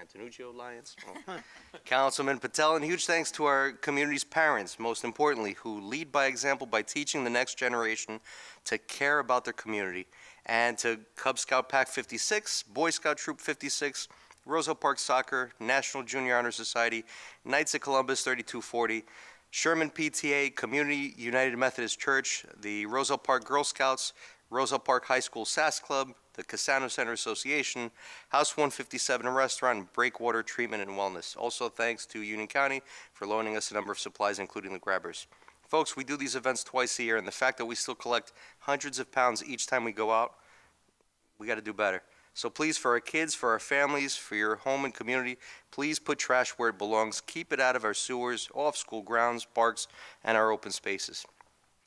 Antonuccio Lyons, oh, Councilman Patel, and huge thanks to our community's parents, most importantly, who lead by example by teaching the next generation to care about their community. And to Cub Scout Pack 56, Boy Scout Troop 56, Roselle Park Soccer, National Junior Honor Society, Knights of Columbus 3240, Sherman PTA, Community United Methodist Church, the Roselle Park Girl Scouts, Roselle Park High School SAS Club, the Casano Center Association, House 157 Restaurant, Breakwater Treatment and Wellness. Also, thanks to Union County for loaning us a number of supplies, including the grabbers. Folks, we do these events twice a year, and the fact that we still collect hundreds of pounds each time we go out, we got to do better. So please, for our kids, for our families, for your home and community, please put trash where it belongs. Keep it out of our sewers, off school grounds, parks, and our open spaces.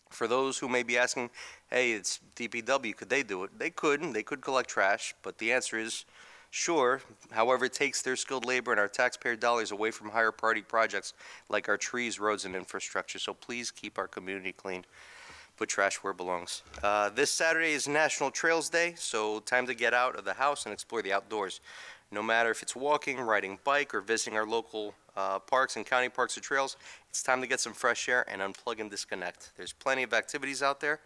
For those who may be asking, hey, it's DPW, could they do it? They could, they could collect trash, but the answer is sure. However, it takes their skilled labor and our taxpayer dollars away from higher priority projects like our trees, roads, and infrastructure. So please keep our community clean. Put trash where it belongs. Uh, this Saturday is National Trails Day, so time to get out of the house and explore the outdoors. No matter if it's walking, riding bike, or visiting our local uh, parks and county parks or trails, it's time to get some fresh air and unplug and disconnect. There's plenty of activities out there.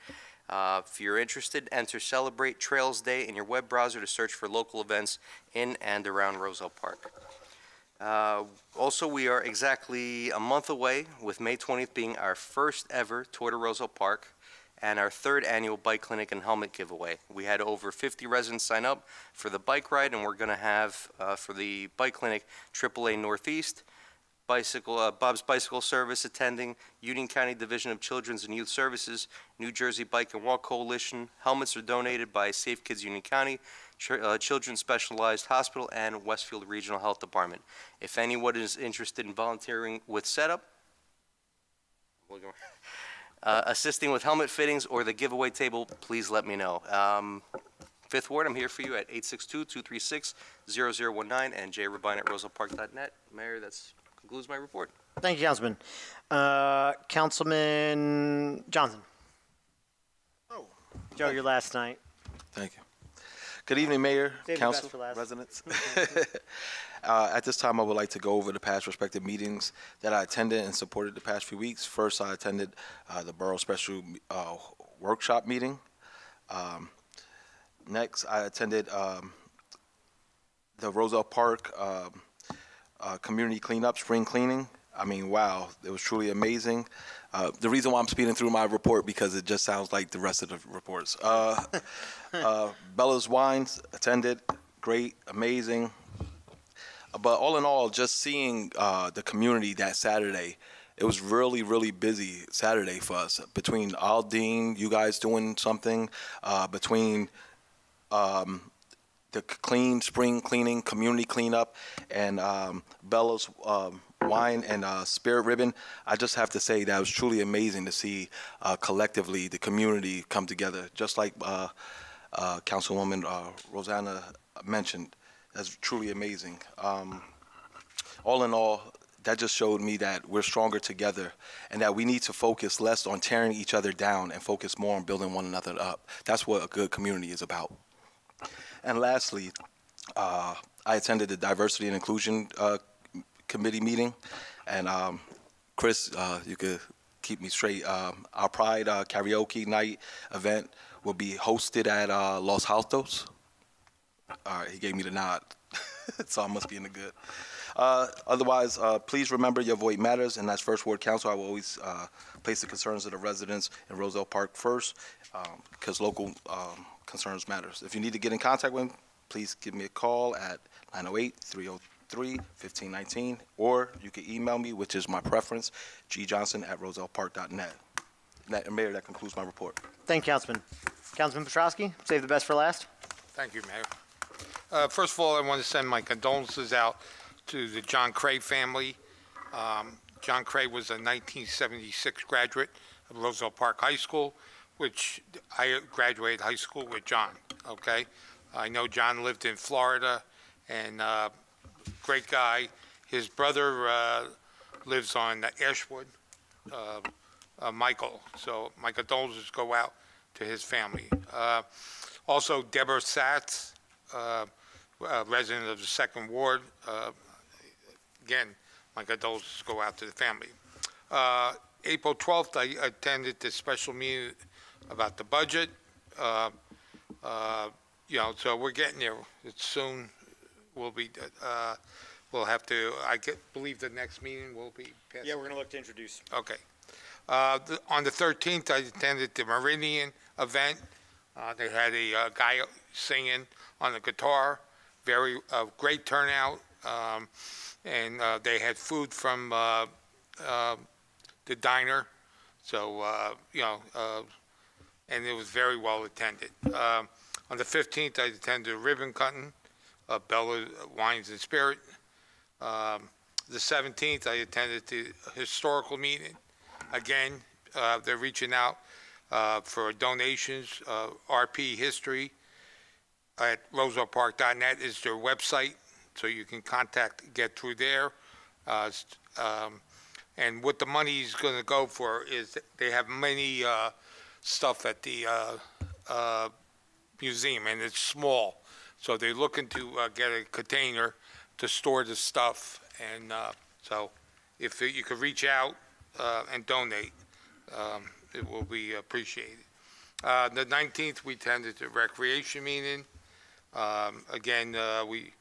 Uh, if you're interested, enter Celebrate Trails Day in your web browser to search for local events in and around Roselle Park. Uh, also, we are exactly a month away, with May 20th being our first ever Tour de Roselle Park and our third annual bike clinic and helmet giveaway. We had over 50 residents sign up for the bike ride, and we're going to have uh, for the bike clinic AAA Northeast, bicycle uh, Bob's Bicycle Service attending, Union County Division of Children's and Youth Services, New Jersey Bike and Walk Coalition. Helmets are donated by Safe Kids Union County, uh, Children's Specialized Hospital, and Westfield Regional Health Department. If anyone is interested in volunteering with setup, uh, assisting with helmet fittings or the giveaway table, please let me know. Um, Fifth Ward, I'm here for you at 862-236-0019 and jrabine at rosellepark.net. Mayor, that concludes my report. Thank you, Councilman. Uh, Councilman Johnson. Oh. Joe, your last night. Thank you. Good evening, Mayor, Save Council, residents. Uh, At this time, I would like to go over the past respective meetings that I attended and supported the past few weeks. First, I attended uh, the Borough Special uh, Workshop Meeting. Um, Next, I attended um, the Roselle Park um, uh, Community Cleanup, Spring Cleaning. I mean, wow, it was truly amazing. Uh, The reason why I'm speeding through my report, because it just sounds like the rest of the reports. Uh, uh, Bella's Wines attended, great, amazing. But all in all, just seeing uh, the community that Saturday, it was really, really busy Saturday for us. Between Aldene, you guys doing something, uh, between um, the clean spring cleaning, community cleanup, and um, Bella's um, wine and uh, spirit ribbon. I just have to say that was truly amazing to see uh, collectively the community come together, just like uh, uh, Councilwoman uh, Rosanna mentioned. That's truly amazing. Um, all in all, that just showed me that we're stronger together and that we need to focus less on tearing each other down and focus more on building one another up. That's what a good community is about. And lastly, uh, I attended the Diversity and Inclusion uh, Committee meeting, and um, Chris, uh, you could keep me straight. Um, our Pride uh, Karaoke Night event will be hosted at uh, Los Altos. All right, he gave me the nod, so I must be in the good. Uh, otherwise, uh, please remember your vote matters, and as First Ward Council, I will always uh, place the concerns of the residents in Roselle Park first, because local um, concerns matters. If you need to get in contact with me, please give me a call at 908-303-1519, or you can email me, which is my preference, gjohnson at rosellepark.net. That- Mayor, that concludes my report. Thank you, Councilman. Councilman Petrosky, save the best for last. Thank you, Mayor. Uh, First of all, I want to send my condolences out to the John Cray family. Um, John Cray was a 1976 graduate of Roselle Park High School, which I graduated high school with John, okay? I know John lived in Florida, and uh, great guy. His brother uh, lives on Ashwood, uh, uh, Michael, so my condolences go out to his family. Uh, Also, Deborah Satz, uh, uh, resident of the Second Ward, again, my condolences go out to the family. April 12th, I attended the special meeting about the budget. You know, so we're getting there. It's soon, we'll be, uh, we'll have to, I get- believe the next meeting will be. passed. Yeah, we're going to look to introduce. Okay. Uh, the- On the 13th, I attended the Meridian event. Uh, They had a uh, guy singing on the guitar, very, uh, great turnout. Um, And uh, they had food from uh, uh, the diner, so, uh, you know, uh, and it was very well attended. Um, On the 15th, I attended a ribbon cutting, uh, Bella Wines and Spirit. Um, The 17th, I attended the historical meeting. Again, uh, they're reaching out uh, for donations. Uh, RP History at rosellepark.net is their website, so you can contact, get through there. Uh, um, And what the money is going to go for is they have many uh, stuff at the uh, museum, and it's small. So they're looking to uh, get a container to store the stuff. And uh, so if you could reach out uh, and donate, um, it will be appreciated. Uh, The 19th, we attended the recreation meeting. Um, Again, uh, we,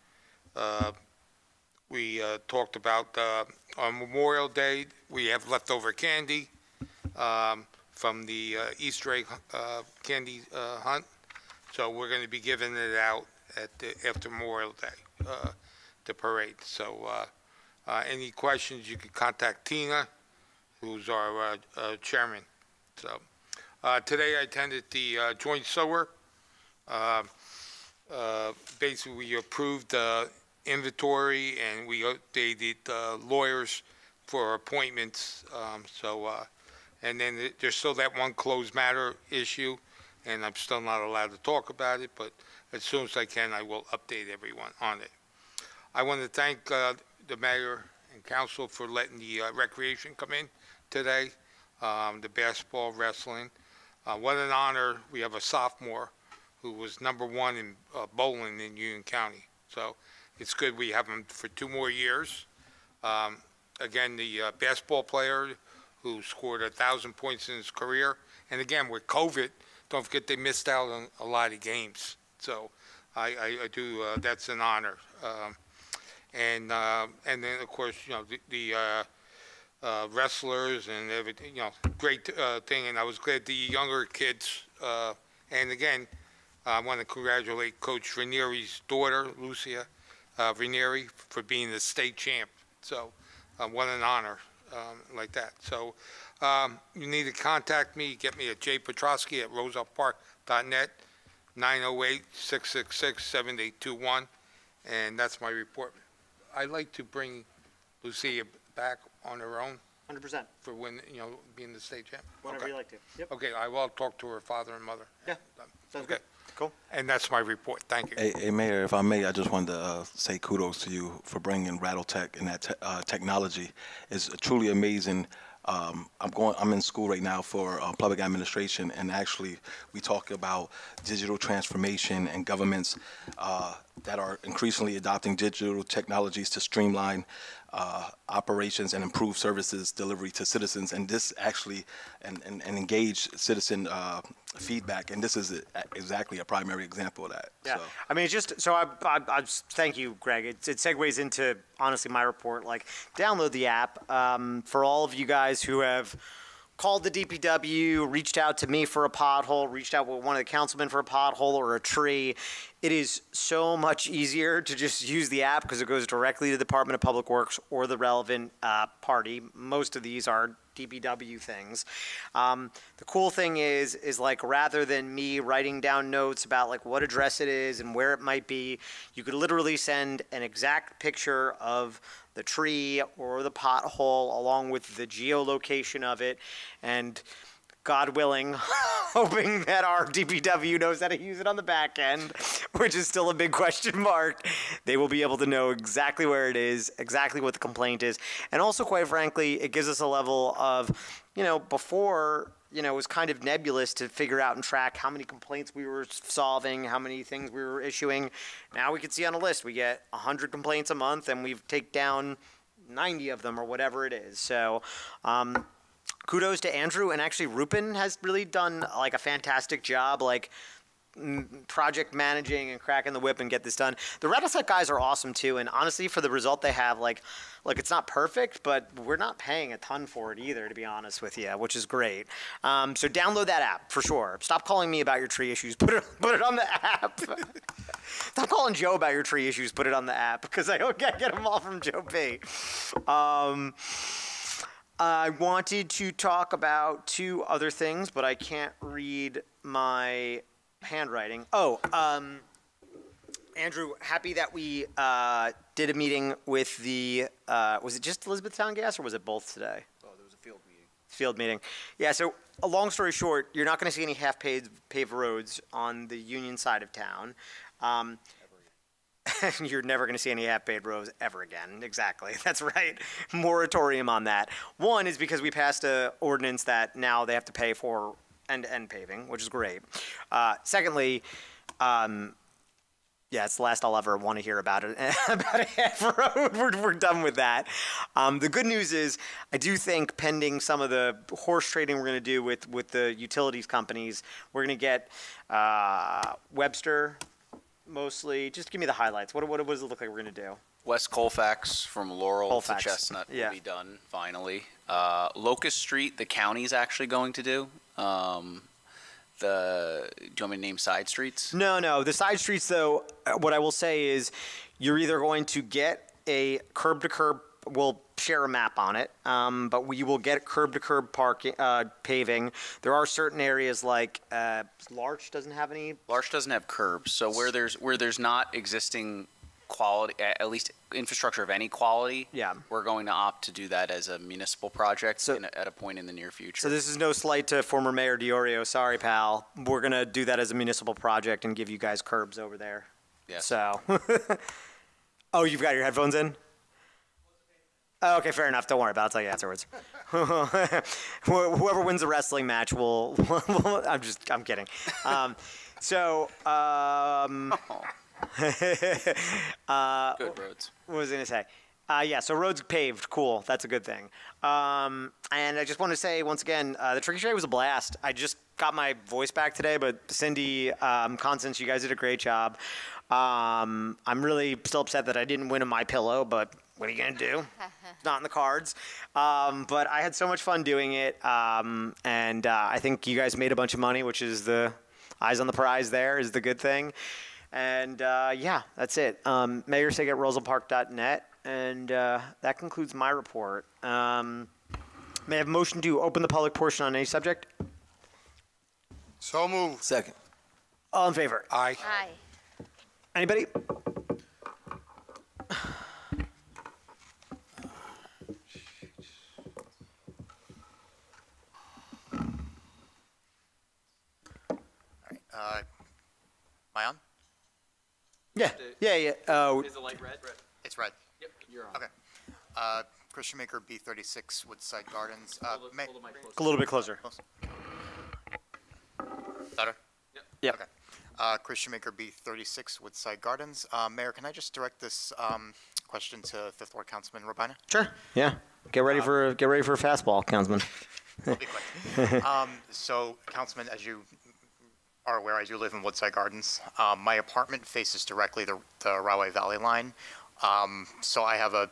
uh, we talked about on Memorial Day, we have leftover candy um, from the Easter egg candy hunt. So we're going to be giving it out at the, after Memorial Day, uh, the parade. So uh, uh, any questions, you can contact Tina, who's our uh, chairman. So today I attended the joint sewer. Basically, we approved the inventory and we updated uh, lawyers for appointments. Um, So, and then there's still that one closed matter issue, and I'm still not allowed to talk about it, but as soon as I can, I will update everyone on it. I want to thank uh, the mayor and council for letting the uh, recreation come in today, um, the basketball, wrestling. Uh, What an honor. We have a sophomore who was number one in uh, bowling in Union County. So it's good we have him for two more years. Um, Again, the uh, basketball player who scored a 1,000 points in his career. And again, with COVID, don't forget they missed out on a lot of games. So I, I, I do, uh, that's an honor. Um, and, uh, and then, of course, you know, the, the uh, uh, wrestlers and everything, you know, great uh, thing. And I was glad the younger kids, uh, and again, I want to congratulate Coach Ranieri's daughter, Lucia Ranieri, for being the state champ. So, what an honor um, like that. So, um, you need to contact me. Get me at jpetrosky at rosellepark.net, 908-666-7821, and that's my report. I'd like to bring Lucia back on her own. 100%. For when, you know, being the state champ. Whenever Okay. you like to. Yep. Okay, I will talk to her father and mother. Yeah, sounds Okay. good. Cool. And that's my report. Thank you. Hey, hey, Mayor, if I may, I just wanted to uh, say kudos to you for bringing Rattletech and that te- uh, technology. It's truly amazing. Um, I'm going. I'm in school right now for uh, public administration, and actually, we talk about digital transformation and governments uh, that are increasingly adopting digital technologies to streamline uh, operations and improve services delivery to citizens. And this actually, and, and, and engage citizen uh, feedback. And this is a- exactly a primary example of that. Yeah, So. I mean, it's just so I, I, I just- thank you, Greg. It, it segues into honestly my report. Like, download the app um, for all of you guys who have called the DPW, reached out to me for a pothole, reached out with one of the councilmen for a pothole or a tree. It is so much easier to just use the app because it goes directly to the Department of Public Works or the relevant uh, party. Most of these are DPW things. Um, the cool thing is, is like rather than me writing down notes about like what address it is and where it might be, you could literally send an exact picture of the tree or the pothole along with the geolocation of it and God willing, hoping that our DPW knows how to use it on the back end, which is still a big question mark. They will be able to know exactly where it is, exactly what the complaint is. And also, quite frankly, it gives us a level of, you know, before, you know, it was kind of nebulous to figure out and track how many complaints we were solving, how many things we were issuing. Now we can see on a list, we get 100 complaints a month and we've take down 90 of them or whatever it is. So, um, kudos to Andrew and actually Rupin has really done like a fantastic job like project managing and cracking the whip and get this done. The Rattlesnake guys are awesome too and honestly for the result they have like like it's not perfect but we're not paying a ton for it either to be honest with you which is great. Um, so download that app for sure. Stop calling me about your tree issues. Put it put it on the app. Stop calling Joe about your tree issues. Put it on the app because I don't get, get them all from Joe P. Um, I wanted to talk about two other things, but I can't read my handwriting. Oh, um, Andrew, happy that we uh, did a meeting with the. Uh, was it just Elizabethtown Gas or was it both today? Oh, there was a field meeting. Field meeting. Yeah, so a long story short, you're not going to see any half paved, paved roads on the Union side of town. Um, you're never going to see any half paved roads ever again. Exactly. That's right. Moratorium on that. One is because we passed a ordinance that now they have to pay for end to end paving, which is great. Uh, secondly, um, yeah, it's the last I'll ever want to hear about it. about a half road, we're, we're done with that. Um, the good news is, I do think pending some of the horse trading we're going to do with with the utilities companies, we're going to get uh, Webster, mostly. Just give me the highlights. What what, what does it look like we're going to do? West Colfax from Laurel Colfax, to Chestnut yeah. will be done finally. Uh, Locust Street, the county's actually going to do. Um, the do you want me to name side streets? No, no. The side streets, though, uh, what I will say is you're either going to get a curb to curb, we'll share a map on it, um, but we will get curb to curb parking, uh, paving. There are certain areas like uh, Larch doesn't have any. Larch doesn't have curbs, so where there's where there's not existing quality, at least infrastructure of any quality, Yeah. we're going to opt to do that as a municipal project in a, at a point in the near future. So this is no slight to former Mayor Diorio. Sorry, pal. We're gonna do that as a municipal project and give you guys curbs over there. Yes. So. oh, you've got your headphones in. Oh, okay, fair enough. Don't worry about it. I'll tell you afterwards. Whoever wins the wrestling match will. I'm just. I'm kidding. Um, so. Um, uh, Good roads. What was I gonna say? Uh, yeah, so roads paved, cool. That's a good thing. Um, and I just want to say once again, uh, the tricky trade was a blast. I just got my voice back today, but Cindy, um, Constance, you guys did a great job. Um, I'm really still upset that I didn't win a my pillow, but what are you gonna do? It's not in the cards. Um, but I had so much fun doing it, um, and uh, I think you guys made a bunch of money, which is the eyes on the prize. There is the good thing. And uh, yeah, that's it. Um, MayorSig at rosellepark.net. And uh, that concludes my report. Um, may I have a motion to open the public portion on any subject? So moved. Second. All in favor? Aye. Aye. Anybody? Uh, am I on? Yeah. Yeah, yeah. Uh, Is the light red? It's red. Yep, you're on. Okay. Uh, Christian Maker, B36, Woodside Gardens. Uh, ma- a little bit closer. Better? Yep. Okay. Uh, Christian Maker, B36, Woodside Gardens. Uh, Mayor, can I just direct this um, question to Fifth Ward Councilman Robina? Sure. Yeah. Get ready for get ready for a fastball, Councilman. I'll be quick. um, so, Councilman, as you are aware, I do live in Woodside Gardens. Um, my apartment faces directly the, the Rahway Valley line. Um, so I have a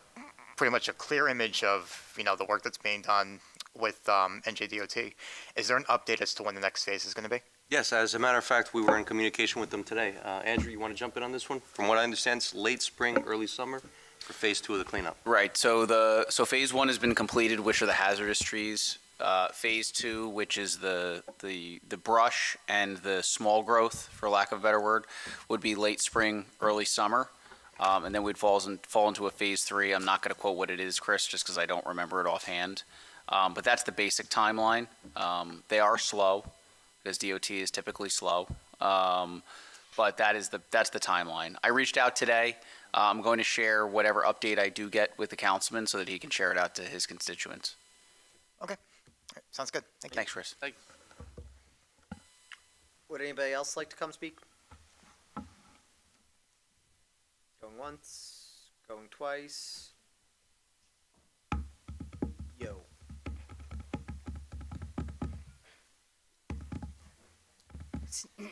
pretty much a clear image of, you know, the work that's being done with um, NJDOT. Is there an update as to when the next phase is going to be? Yes, as a matter of fact, we were in communication with them today. Uh, Andrew, you want to jump in on this one? From what I understand, it's late spring, early summer for phase two of the cleanup. Right. So the so phase one has been completed, which are the hazardous trees. Uh, phase two, which is the the the brush and the small growth, for lack of a better word, would be late spring, early summer, um, and then we'd fall in, fall into a phase three. I'm not going to quote what it is, Chris, just because I don't remember it offhand. Um, but that's the basic timeline. Um, they are slow, because DOT is typically slow. Um, but that is the that's the timeline. I reached out today. Uh, I'm going to share whatever update I do get with the councilman so that he can share it out to his constituents. Okay. All right. Sounds good. Thank you. Thanks, Chris. Thank Would anybody else like to come speak? Going once, going twice. Yo.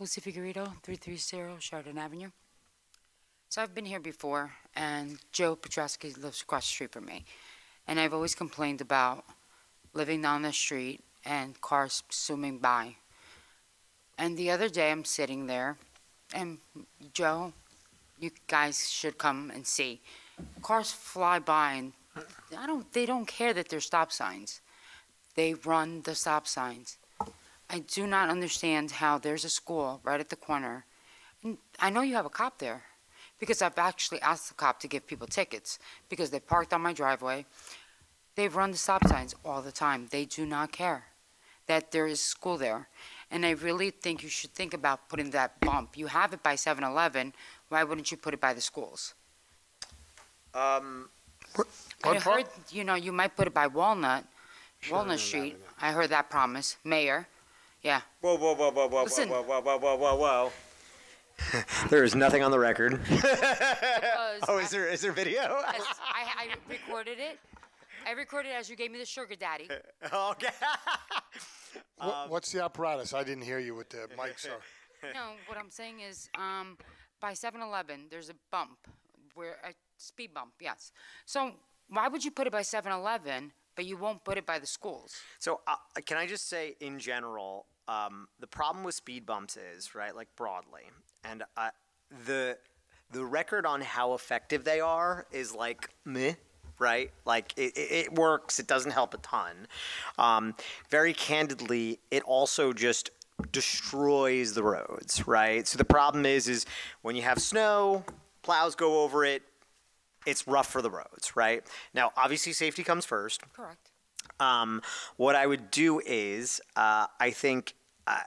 Lucy Figueredo, 330 Sheridan Avenue. So I've been here before, and Joe Petrosky lives across the street from me. And I've always complained about living down the street and cars zooming by. And the other day I'm sitting there, and Joe, you guys should come and see. Cars fly by, and I don't. They don't care that there's stop signs. They run the stop signs. I do not understand how there's a school right at the corner. And I know you have a cop there because I've actually asked the cop to give people tickets because they parked on my driveway. They run the stop signs all the time. They do not care that there is school there. And I really think you should think about putting that bump. You have it by 7 Eleven. Why wouldn't you put it by the schools? Um, I heard, you know, you might put it by Walnut, Walnut Street. I heard that promise. Mayor. Yeah. Whoa, whoa, whoa, whoa, whoa, Listen. whoa, whoa, whoa, whoa, whoa, whoa. There is nothing on the record. Oh, is there is there video? Yes, I, I recorded it. I recorded as you gave me the sugar daddy. okay. What- What's the apparatus? I didn't hear you with the mic, sir. no, what I'm saying is, um, by 7-Eleven, there's a bump where a speed bump. Yes. So why would you put it by 7-Eleven, but you won't put it by the schools? So, uh, can I just say, in general, um, the problem with speed bumps is right, like broadly, and uh, the the record on how effective they are is like meh. Right, like it, it, works. It doesn't help a ton. Um, very candidly, it also just destroys the roads. Right. So the problem is, is when you have snow, plows go over it. It's rough for the roads. Right. Now, obviously, safety comes first. Correct. Um, what I would do is, uh, I think, uh,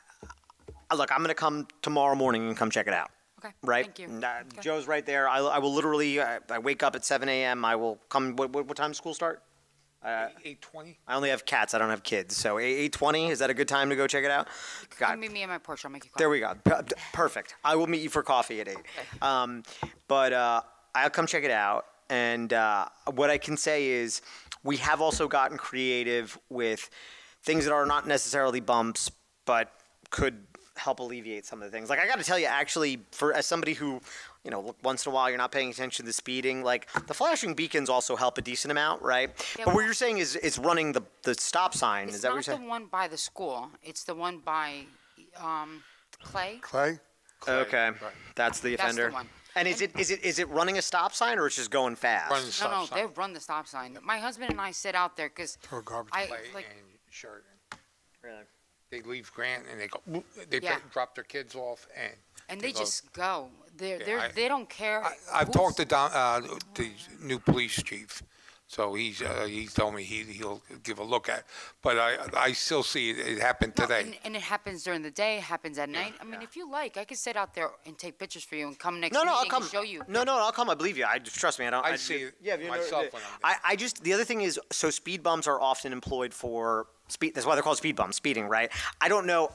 look, I'm going to come tomorrow morning and come check it out. Okay. Right? Thank you. Uh, Joe's right there. I, I will literally, uh, I wake up at 7 a.m. I will come. What, what, what time does school start? Uh, 8:20. I only have cats. I don't have kids. So 8:20 is that a good time to go check it out? Got Come meet me at my porch. I'll make you coffee. there we go. P- Perfect. I will meet you for coffee at eight. Um, but uh, I'll come check it out. And uh, what I can say is, we have also gotten creative with things that are not necessarily bumps, but could help alleviate some of the things. Like I got to tell you, actually, for as somebody who, you know, once in a while you're not paying attention to the speeding, like the flashing beacons also help a decent amount, right? Yeah, but what you're saying is, is running the the stop sign. Is that what you're saying? It's not the saying? one by the school. It's the one by um, Clay. Clay? Okay, that's the offender. That's the offender. one. And is it is it is it running a stop sign or it's just going fast? no, no, they run the stop sign. My husband and I sit out there because I Clay like. and Sheridan. Really? They leave Grant and they go, whoop, they Yeah. pick- drop their kids off and. And they go. just go. They're, Yeah, they're, I- they don't care. I've who's- talked to Don, uh, the new police chief, so he's, uh, he told me he, he'll give a look at. But I, I still see it, it happened No, today. and, and it happens during the day, it happens at night. I mean, if you like, I could sit out there and take pictures for you and come next No, no, I'll come. and show you. No, no, I'll come. I believe you. I trust me. I don't. I see it yeah, you know, myself the- when I'm I, I just the other thing is so speed bumps are often employed for speed. That's why they're called speed bumps, speeding, right? I don't know.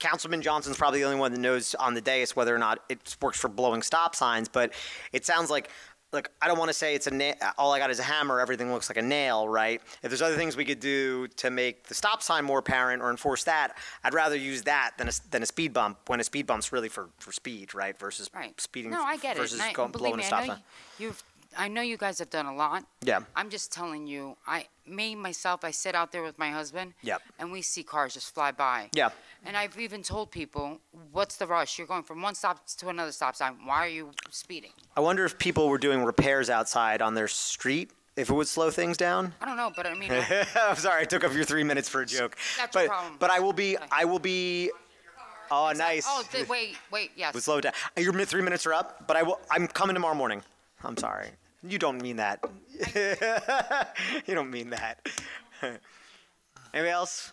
Councilman Johnson's probably the only one that knows on the dais whether or not it works for blowing stop signs, but it sounds like. Look, I don't want to say it's a na- all I got is a hammer. Everything looks like a nail, right? If there's other things we could do to make the stop sign more apparent or enforce that, I'd rather use that than a, than a speed bump. When a speed bump's really for, for speed, right? Versus speeding. No, I get it. versus I, believe blowing me, a stop sign. you- you've. I know you guys have done a lot. Yeah. I'm just telling you. I, me myself, I sit out there with my husband. Yep. And we see cars just fly by. Yeah. And I've even told people, "What's the rush? You're going from one stop to another stop sign. Why are you speeding?" I wonder if people were doing repairs outside on their street, if it would slow things down. I don't know, but I mean, I- I'm sorry, I took up your three minutes for a joke. That's but, your problem. But I will be, I will be, oh, nice. oh, wait, wait, yes. Slow down. Your three minutes are up, but I will, I'm coming tomorrow morning. I'm sorry. You don't mean that. you don't mean that. Anybody else?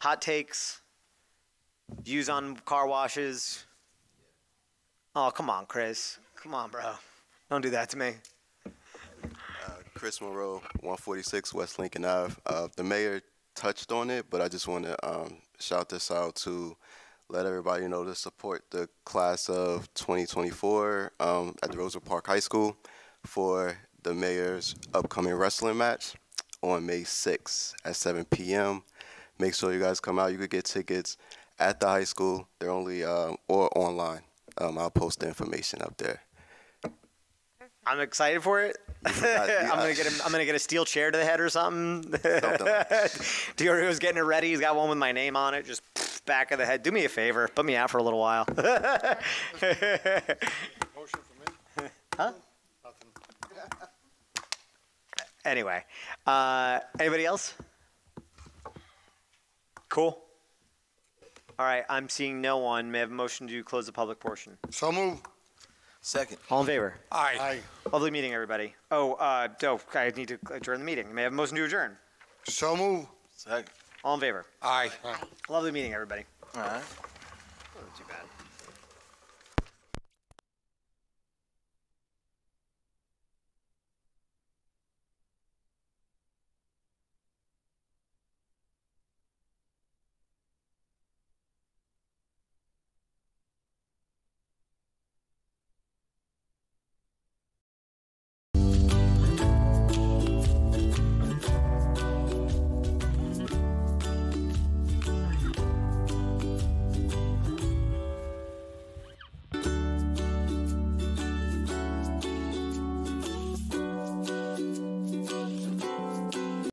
Hot takes? Views on car washes? Oh, come on, Chris. Come on, bro. Don't do that to me. Chris Monroe, 146 West Lincoln Ave. Uh, the mayor touched on it, but I just want to um, shout this out to let everybody know to support the class of 2024 um, at the Roselle Park High School for the mayor's upcoming wrestling match on May 6th at 7 p.m. Make sure you guys come out. You could get tickets at the high school. They're only um, or online. Um, I'll post the information up there. I'm excited for it. I'm gonna get a, I'm gonna get a steel chair to the head or something. Diorio's getting it ready. He's got one with my name on it. Just back of the head. Do me a favor. Put me out for a little while. huh? Nothing. Anyway, uh, anybody else? Cool. All right, I'm seeing no one. May I have a motion to close the public portion? So move. Second. All in favor? Aye. Aye. Lovely meeting, everybody. Oh, uh, dope. I need to adjourn the meeting. May I have a motion to adjourn? So move. Second. All in favor? Aye. Lovely meeting, everybody. All right.